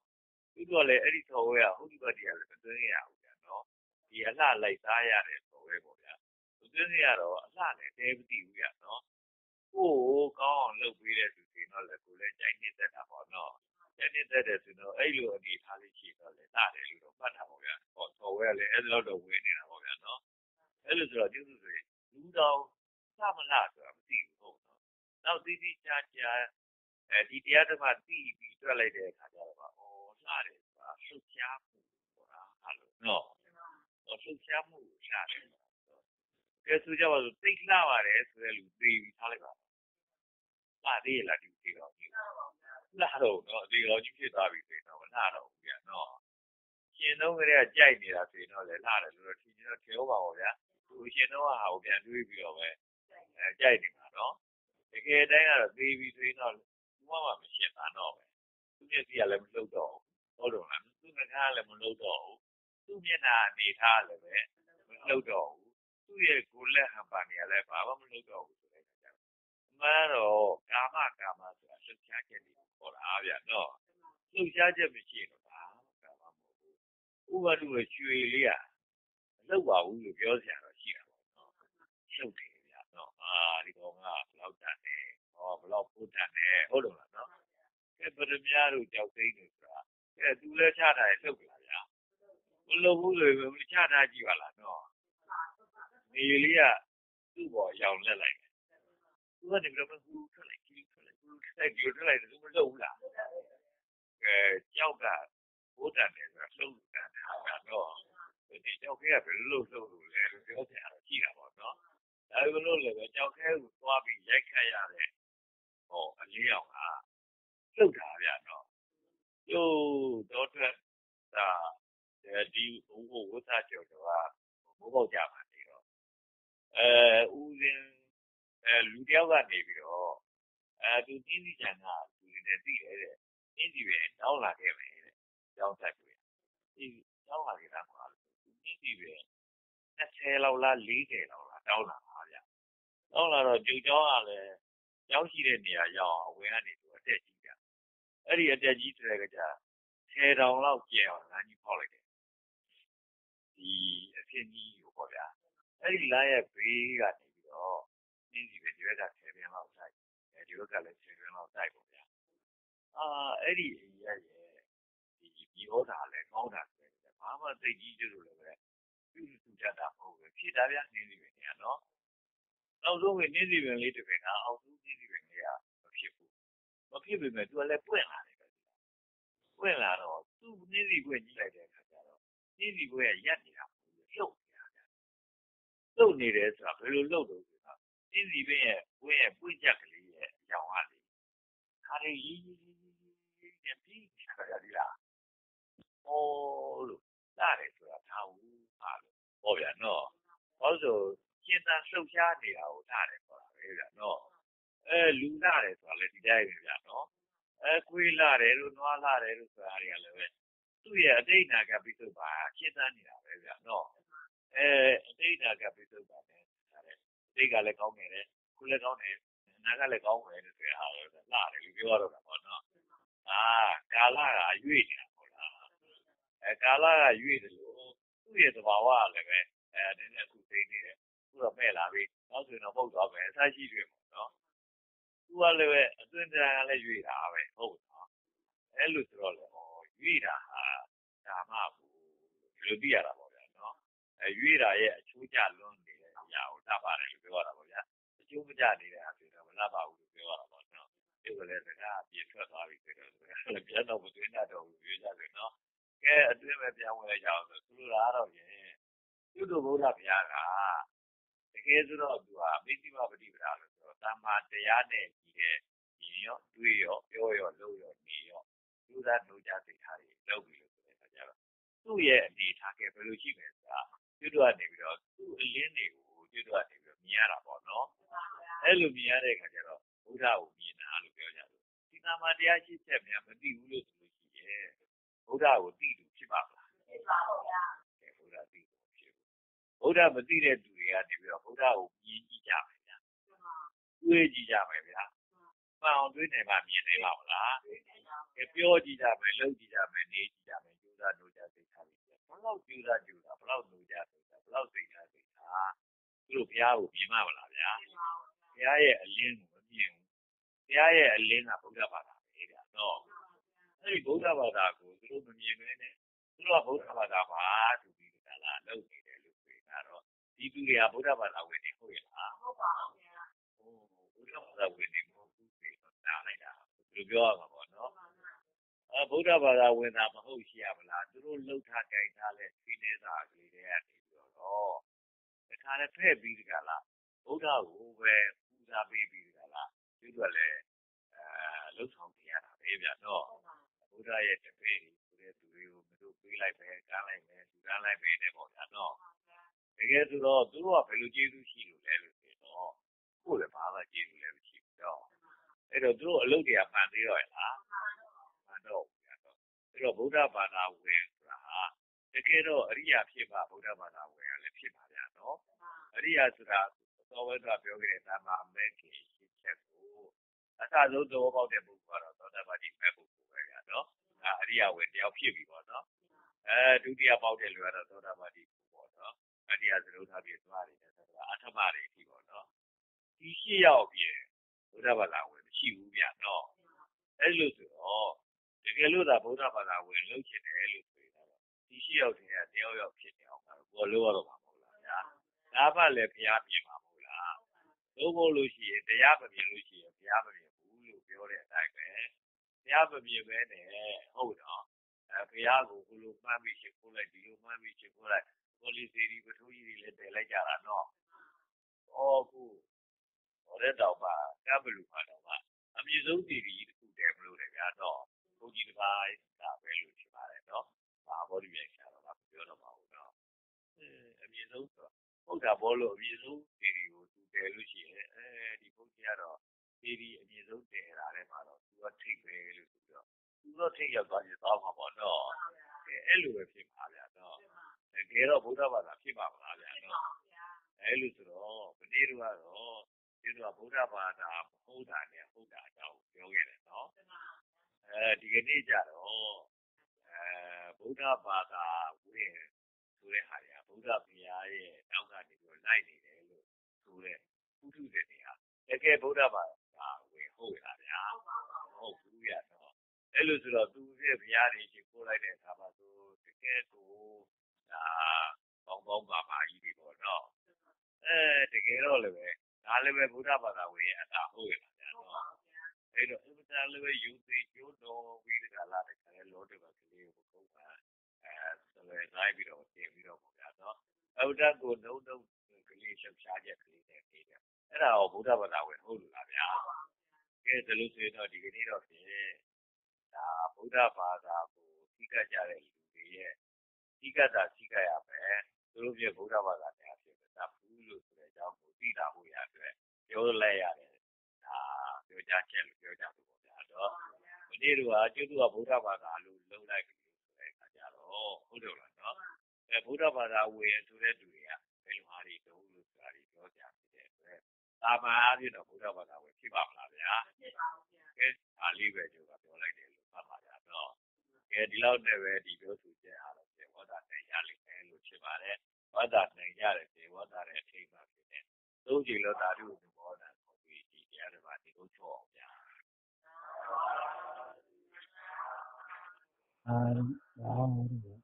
သူတို့လည်းအဲ့ဒီဆော်ဝဲကဟုတ်ဒီဘက်တည်းကလည်းမသွင်းရဘူးဗျာနော်ဒီအလှလိုက်စားရတဲ့ဆော်ဝဲပေါ့ဗျာသူသွင်းရတော့အလှနဲ့တဲမသိဘူးရနော် ကိုယ်ကောင်းအောင်လုပ်ပေးတဲ့သူတွေတော့လည်းကိုယ်လည်းကြိုက်နေတတ်တာပေါ့နော်ကြိုက်နေတတ်တဲ့သူတော့အဲ့လိုအနေထားလေးရှိတော့လေလှတယ်လို့တော့မှတ်တာပေါ့ဗျာဟောတော်ဝဲလည်းအဲ့လိုတော့ဝင်နေတာပေါ့ဗျာနော်အဲ့လိုဆိုတော့ကျေးဇူးဆိုရင်လူတော်လှမလှဆိုတာမသိဘူးဟုတ်နော်နောက်တိတိကျကျအဲဒီတရားဓမ္မသိပြီးတွေ့လိုက်တဲ့အခါကျတော့ဩလှတယ်ဆိုတာလှုပ်ရှားမှုဆိုတာအဲ့လိုနော်လှုပ်ရှားမှုလှတယ် ကဲဆိုကြပါစို့သိလှပါတယ်ဆိုတဲ့လူသိပြီးထားလိုက်ပါလှသေးရလားဒီဒီတော့ဒီလှတော့နော်ဒီတော့ကြီးဖြစ်သွားပြီဆိုရင်တော့မလှတော့ဘူးဗျာနော်ရှင်တော့ကလေးကကြိုက်နေတာဆိုရင်တော့လေလှတယ်လို့တော့ထင်တော့ထေအောင်ပါပါဗျာသူရှင်တော့ဟာကိုပြန်တွေးပြီးတော့ပဲအဲကြိုက်နေတာနော်တကယ်တိုင်းကတော့သိပြီးဆိုရင်တော့ဘာမှမရှင်းတာတော့ပဲသူမျက်စိကလည်းမလှုပ်တော့ဘူးဟုတ်တော့လားသူငကားလည်းမလှုပ်တော့ဘူးသူမျက်နှာအနေထားလည်းပဲမလှုပ်တော့ဘူး သူ့ရဲ့ကိုယ်လက်ဟန်ပါနေရလဲဘာမှမလုပ်တော့ဘူးဆိုတဲ့အခါကျတော့အမှန်တော့ကာမကာမဆိုတာလှုပ်ရှားချက်တွေခေါ်တာဗျာနော်လှုပ်ရှားချက်မရှိတော့ဒါဒါမှမဟုတ်ဘူးဥပမာတူရွှေလေးကမလှုပ်ပါဘူးလို့ပြောစရာတော့ရှိတာပေါ့နော်လှုပ်တယ်ဗျာနော်အာဒီကောင်ကဘလောက်တန်တယ်ဟောဘလောက်ပို့တန်တယ်ဟုတ်တယ်လားနော်အဲပရမညာတို့ကြောက်သိန်းတွေဆိုတာအဲသူလည်းချတာလှုပ်လာဗျာမလှုပ်ဘူးလို့မချတာကြည့်ပါလားနော် နေလေးကသူ့ပေါ်ရောင်လက်လိုက်တယ်သူကနေပြီးတော့ဘူးထွက်လိုက်ကြီးထွက်လိုက်ဘူးထွက်လိုက်ဒီထွက်လိုက်တယ်သူမလှုပ်ဘူးလားအဲကြောက်ကဘိုးတန်တယ်ဆိုတာလှုပ်တန်တာကတော့ဒီကြောက်ခဲကဘယ်လိုလှုပ်လို့လဲလို့ပြောချင်တာကြည့်တာပေါ့နော်ဒါပေမဲ့လို့လည်းပဲကြောက်ခဲကိုသွားပြီးရိုက်ခတ်ရတဲ့ဟောအလေးအောင်ကလှုပ်တာဗျာနော်ကျိုးတော့ထွက်ဒါဒီဟိုဝတ်သားကျော်တော့ဘိုးပေါက်ကြပါနေတော့ အဲဦးစင်းအဲလူတယောက်ကနေပြီးတော့အဲသူတင်းစီချန်ကလူတွေနဲ့သိတယ်တဲ့တင်းစီပဲတောင်းလာခဲ့မယ်တဲ့ကြောင်းဆက်ပြီးဒီတောင်းလာခဲ့တာမှာတင်းစီပဲ20လောက်လား40လောက်လားတောင်းလာပါဗျတောင်းလာတော့ကြုံကြောင်းကလည်းရောက်ရှိတဲ့နေရာရောက်အောင်အဝင်ကနေသူအတက်ကြီးကြအဲ့ဒီအတက်ကြီးဆိုတဲ့ကကြ10တောင်လောက်ကျအောင်လမ်းကြီးဖောက်လိုက်တယ်ဒီအဖြစ်ကြီးကိုပေါ့ဗျာ အဲ့ဒီလမ်းရဲ့ဘေးကနေပြီးတော့တင်းစီပဲ ဒီဘက်က10ပြန်လောက်တိုက်အဲဒီဘက်ကလည်း10ပြန်လောက်တိုက်ပေါ့ဗျာအာအဲ့ဒီအရာရဲ့ဒီဒီဟောတာလည်း ကောင်းတာပဲဘာမှသိကြီးကျလို့လည်းပဲပြုစုကြတာ မဟုတ်ဘူးဖြစ်တာဗျနေစီပဲနေရနော် နောက်ဆုံးကနေစီပင်လေးတစ်ပင်က အောင်စုနေစီပင်လေးက မဖြစ်ဘူး မဖြစ်ပေမဲ့သူကလည်း ပွင့်လာတယ်ပဲပွင့်လာတော့ သူ့နေစီပွင့်ကြည့်လိုက်တဲ့အခါကျတော့နေစီပွင့်ကရက်နေတာလှုပ်နေတာဗျ လှုပ်နေတယ်ဆိုတာဘယ်လိုလှုပ်လို့ဆိုတော့နေစီပင်ရဲ့ပွင့်ရဲ့ပွင့်ချက်ကလေးရဲ့အကြောင်းအားလေခါရီကြီးကြီးကြီးနဲ့ပြီးခါရည်လားဟောလို့လာတယ်ဆိုတာထားဘူးပါလို့ဟောဗျာနော်ဟောဆိုကျင်သာလှုပ်ရှားနေတာကိုထားတယ်ဆိုတာပဲဗျာနော်အဲလူလာတယ်ဆိုတာလည်းဒီတိုင်းပဲဗျာနော်အဲခွေးလာတယ်လို့နွားလာတယ်လို့ဆိုတာတွေကလည်းပဲသူ့ရဲ့အတိတ်နာကပိစုပါကျင်သာနေတာပဲဗျာနော် အဲအတိတ်နာကပိစုပါနဲ့ဒါလည်းအတိတ်ကလည်းကောင်းနေတယ်ခုလည်းကောင်းတယ်နာကလည်းကောင်းတယ်ဆိုတဲ့ဟာတော့လာတယ်လို့ပြောရတော့တာပေါ့နော်အာကာလကရွေ့နေတာပေါ့လားအဲကာလကရွေ့တယ်လို့သူ့ရဲ့သဘာဝကလည်းပဲအဲနည်းနည်းအခုသိနေတယ်သူတော့မဲ့လာပြီနောက်ဆိုရင်တော့ပုတ်သွားမယ်အစားရှိတွေပေါ့နော်သူကလည်းပဲအတွင်းတန်ကလည်းရွေ့တာပဲဟုတ်နော်အဲလိုဆိုတော့လေဟောရွေ့တာဟာဓမ္မဘူးဒီလိုသိရတာပေါ့ဗျာနော်အဲ ရွေ့တာရဲ့အချိုးကျလွန်းနေတဲ့အရာကိုတတ်ပါတယ်လို့ပြောရတာပေါ့ဗျာအချိုးမကျနေတဲ့ဟာဆိုတော့မလားပါဘူးလို့ပြောရတာပေါ့နော်ဒီလိုလည်းစကားပြေထွက်သွားပြီဆိုတော့လည်းပြန်တော့မသွင်းတတ်တော့ဘူးပြောကြတယ်နော်ကဲအတွင်းပဲပြန်ဝင်လိုက်ကြအောင်ဆိုသူတို့ကတော့ရင်ကျွတ်တို့ဘုရားဘုရားကတကယ်ဆိုတော့သူဟာမိသိမပฏิပဒါလို့ဆိုတော့တမ္မာတရားနဲ့ကြီးတဲ့ညီရောတွေးရောပြောရောလုပ်ရောနေရောသူသားတို့ကြစိတ်ထားတွေလုပ်ပြီးလို့ဆိုတဲ့အခါကျတော့သူ့ရဲ့အနေထားကဘယ်လိုရှိမလဲဆိုတာ ကျွတ်တို့ကနေပြီးတော့သူ့အလင်းတွေကိုကျွတ်တို့ကနေပြီးတော့မြင်ရတာပေါ့နော်အဲ့လိုမြင်ရတဲ့အခါကျတော့ဘုရားကိုမြင်တာလို့ပြောကြတယ်ဒီနာမတရားရှိချက်များမသိဘူးလို့ဆိုလို့ရှိရဲ့ဘုရားကိုသိလို့ဖြစ်ပါမလားဖြစ်ပါဘူးဗျာဘုရားသိလို့ဖြစ်ဘူးဘုရားမသိတဲ့သူတွေကနေပြီးတော့ဘုရားကိုမြင်ကြည့်ကြမယ်ဗျာတွေးကြည့်ကြမယ်ဗျာမှန်အောင်တွေးနေမှမြင်နေပါမလားပြောကြည့်ကြမယ်လုပ်ကြည့်ကြမယ်နေကြည့်ကြမယ်ကြိုးစားလုပ်ကြစိတ်ထားပြီး ဘလောက်ကြိုးစားကြိုးစားဘလောက်လုပ်ကြစိတ်ထားဘလောက်စိတ်ထားစိတ်ထားသူတို့ဘုရားကိုမြင်မှမလားဗျာဘုရားရဲ့အလင်းကိုမမြင်ဘူးဘုရားရဲ့အလင်းကဗုဒ္ဓဘာသာပဲဗျာနော်အဲ့ဒီဗုဒ္ဓဘာသာကိုသူတို့မမြင်ဘဲနဲ့သူတို့ကဗုဒ္ဓဘာသာပါသူပြီးကြလားလုပ်နေတယ်လို့ပြောတာတော့ဒီသူတွေကဗုဒ္ဓဘာသာဝင်နေဟုတ်ရဲ့လားဟုတ်ပါဘူးဗျာဟိုဗုဒ္ဓဘာသာဝင်နေမဟုတ်ဘူးဆိုတော့တားလိုက်တာဘယ်လိုပြောရမှာပေါ့နော်အဲ ဗုဒ္ဓဘာသာဝင်တာ မဟုတ်ရှိရမလားသူတို့လှုပ်ထားကြိုက်ထားတဲ့ဖိနေစာကလေးတွေကနေပြီးတော့တခါလည်းဖဲ့ပြီးကြလားဗုဒ္ဓကိုပဲပူဇော်ပေးပြီးကြလားဒီတော့လည်းအဲလှုပ်ဆောင်နေရတာပဲဗျာနော်ဘုရားရဲ့တပည့်တွေဆိုတဲ့သူတွေကိုမတို့ပေးလိုက်ပဲကမ်းလိုက်ပဲလူကမ်းလိုက်ပဲနဲ့ပေါ့ဗျာနော်တကယ်ဆိုတော့သူတို့ကဘယ်လိုကျေးဇူးရှိလို့လဲလို့ဆိုတော့ကိုယ်လည်းဘာမှကျေးဇူးလည်းမရှိဘူးတော့အဲ့တော့သူတို့အလုပ်တွေကပန်သေးတော့ရလားပန်တော့ဗျာတော့ အဲ့တော့ဗုဒ္ဓဘာသာဝင်ဆိုတာဟာတကယ်တော့အရိယာဖြစ်ပါဗုဒ္ဓဘာသာဝင်ရလည်းဖြစ်ပါဗျာနော်အရိယာဆိုတာသောဝတ္တပြောခဲ့တဲ့ဓမ္မအမဲခင်ရှိချက်ကိုအစဆုံးသဘောပေါက်တဲ့ပုဂ္ဂိုလ်ကတော့သောတာပတိမဲ့ပုဂ္ဂိုလ်ပဲဗျာနော်ဒါရိယာဝင်တယောက်ဖြစ်ပြီပေါ့နော်အဲဒုတိယပေါက်တဲ့လူကတော့သောတာပတိပေါ့နော်တတိယသရုပ်ထားပြီးသွားတယ်ဆိုတော့အထမတွေအထိပေါ့နော်ဒီရှစ်ယောက်ပြည့်ဘုရားဘာသာဝင်မရှိဘူးဗျနော်အဲ့လိုဆိုတော့တ ကယ်လို့သာဘုရားဘာသာဝင်လုပ်ချင်တယ်လို့ဆိုရင်တော့ဒီရှစ်ယောက်တည်းကတယောက်ယောက်ဖြစ်နေအောင်ကတော့ဘောလို့ရတော့မှာမဟုတ်လားဗျာဒါမှလည်းဘုရားပြင်မှာမဟုတ်လားသို့မဟုတ်လို့ရှိရင်တရားမပြင်လို့ရှိရင်ဘုရားမပြင်ဘူးလို့ပြောတဲ့အတိုင်းပဲဘုရားမပြင်ပဲနဲ့ဟုတ်တော့အဲဘုရားကိုဘလို့မှန်းပြီးရှိခိုးလိုက်ဒီလိုမှန်းပြီးရှိခိုးလိုက်ပေါ်လီစီဒီပထိုးကြီးတွေလည်းတည်လိုက်ကြတာနော်။အော်ခုဟောတဲ့တော့ပါကပ်ဘလူပါတော့ပါအမြင့်ဆုံးတီတီတစ်ခုတည်းမလို့လေဗျာတော့ဘုန်းကြီးတစ်ပါးကပဲလို့ရှိပါတယ်နော်။ဘာဘောဒီပြန်ချတော့ပါပြောတော့ပါဘူးနော်။အဲအမြင့် ဆုံးဆိုဟုတ်တာဘောလို့အမြင့်ဆုံးတီတီကိုသူတည်လို့ရှိရင်အဲဒီဘုန်းကြီးကတော့တီတီအမြင့်ဆုံးတည်တာထဲမှာတော့သူကထိတ်ပဲလို့ဆိုတော့သူတော့ထိတ်ရောက်သွားရင်သွားမှာပေါ့နော်။အဲအဲ့လိုပဲဖြစ်ပါဗျာတော့။တကယ်တော့ဗုဒ္ဓဘာသာဖြစ်ပါမလားဗျာနော်။အဲလိုဆိုတော့မနေ့တော့ကတော့ဒီတော့ဗုဒ္ဓဘာသာမဟုတ်တာနဲ့ဟုတ်တာအကြောင်းပြောခဲ့တယ်နော်။အဲဒီကနေ့ကျတော့အဲဗုဒ္ဓဘာသာဝင် ဆိုတဲ့ဟာတွေက ဗုဒ္ဓဘုရားရဲ့တောက်ကနေပြီးလိုက်နေတယ်လို့ဆိုတဲ့ပုထုဇဉ်တွေကတကယ်ဗုဒ္ဓဘာသာဝင်ဟုတ်ရတာဗျာ။ဟုတ်ဘူးရတော့အဲ့လိုဆိုတော့သူရဲ့ဘုရားတွေရှိခိုးလိုက်တဲ့အခါမှာသူတကယ်ကိုဒါပေါင်းပေါင်းပါပါကြီးတွေပေါ့နော်အဲတကယ်တော့လည်းပဲဒါလည်းပဲဗုဒ္ဓဘာသာဝင်ရဲ့အတာဟုတ်ရတာဗျာနော်အဲ့တော့အမှန်တလည်းပဲယူသိကျိုးတော်ပြီးတကလားတကယ်လောတဲ့ကလေးကိုပုံပါ အဲဆိုရဲနိုင်ပြီးတော့တင်ပြီးတော့ပေါ့ဗျာနော်အဝဒကိုနှုံနှုံကလေးရှောက်ရှားချက်ကလေးနဲ့ပြီးတယ်အဲ့ဒါကိုဗုဒ္ဓဘာသာဝင်ဟုတ်လို့လားဗျာကဲဒါလို့ဆိုရင်တော့ဒီကနေ့တော့ဖြင့်ဒါဗုဒ္ဓဘာသာကိုသိကြကြတဲ့လူတွေရဲ့သိကတာသိကြရမယ်သူတို့ပြဗုဒ္ဓဘာသာတရားဖြစ်တာဘူးလို့ဆိုတဲ့အကြောင်းကိုသိတာဖို့ရအတွက်ပြောလိုက်ရတယ်ဒါပြောကြချက်လို့ပြောကြလို့ပေါ့ဗျာတော့မနေ့ကကျွတ်ကဗုဒ္ဓဘာသာလို့လုံလိုက်ပြီဆိုတဲ့အခါကျ တော့ဟုတ်တယ်လားနော်အဲဗုဒ္ဓဘာသာဝင်ဆိုတဲ့လူတွေကဘယ်လိုဟာတွေတုံးလို့ဆိုတာတွေပြောကြဖြစ်တဲ့အတွက်သာမန်အားဖြင့်တော့ဗုဒ္ဓဘာသာဝင်ဖြစ်ပါမလားဗျာဖြစ်ပါဘူးဗျာကဲဒါလေးပဲကျွန်တော်ပြောလိုက်တယ်လို့မှတ်ပါကြတော့ကဲဒီလောက်နဲ့ပဲဒီပြောဆိုချက်အားလုံးဝါဒနိုင်ရလိမ့်မယ်လို့ဖြစ်ပါတယ်ဝါဒနိုင်ရတယ်ဒီဝါဒရဲ့အထိမ်းအမှဖြစ်တဲ့သုံးချိန်လို့ဓာတုဘောဓာကိုပြီးဒီတရားတွေပါဒီလိုချောအောင်ဗျာအာ God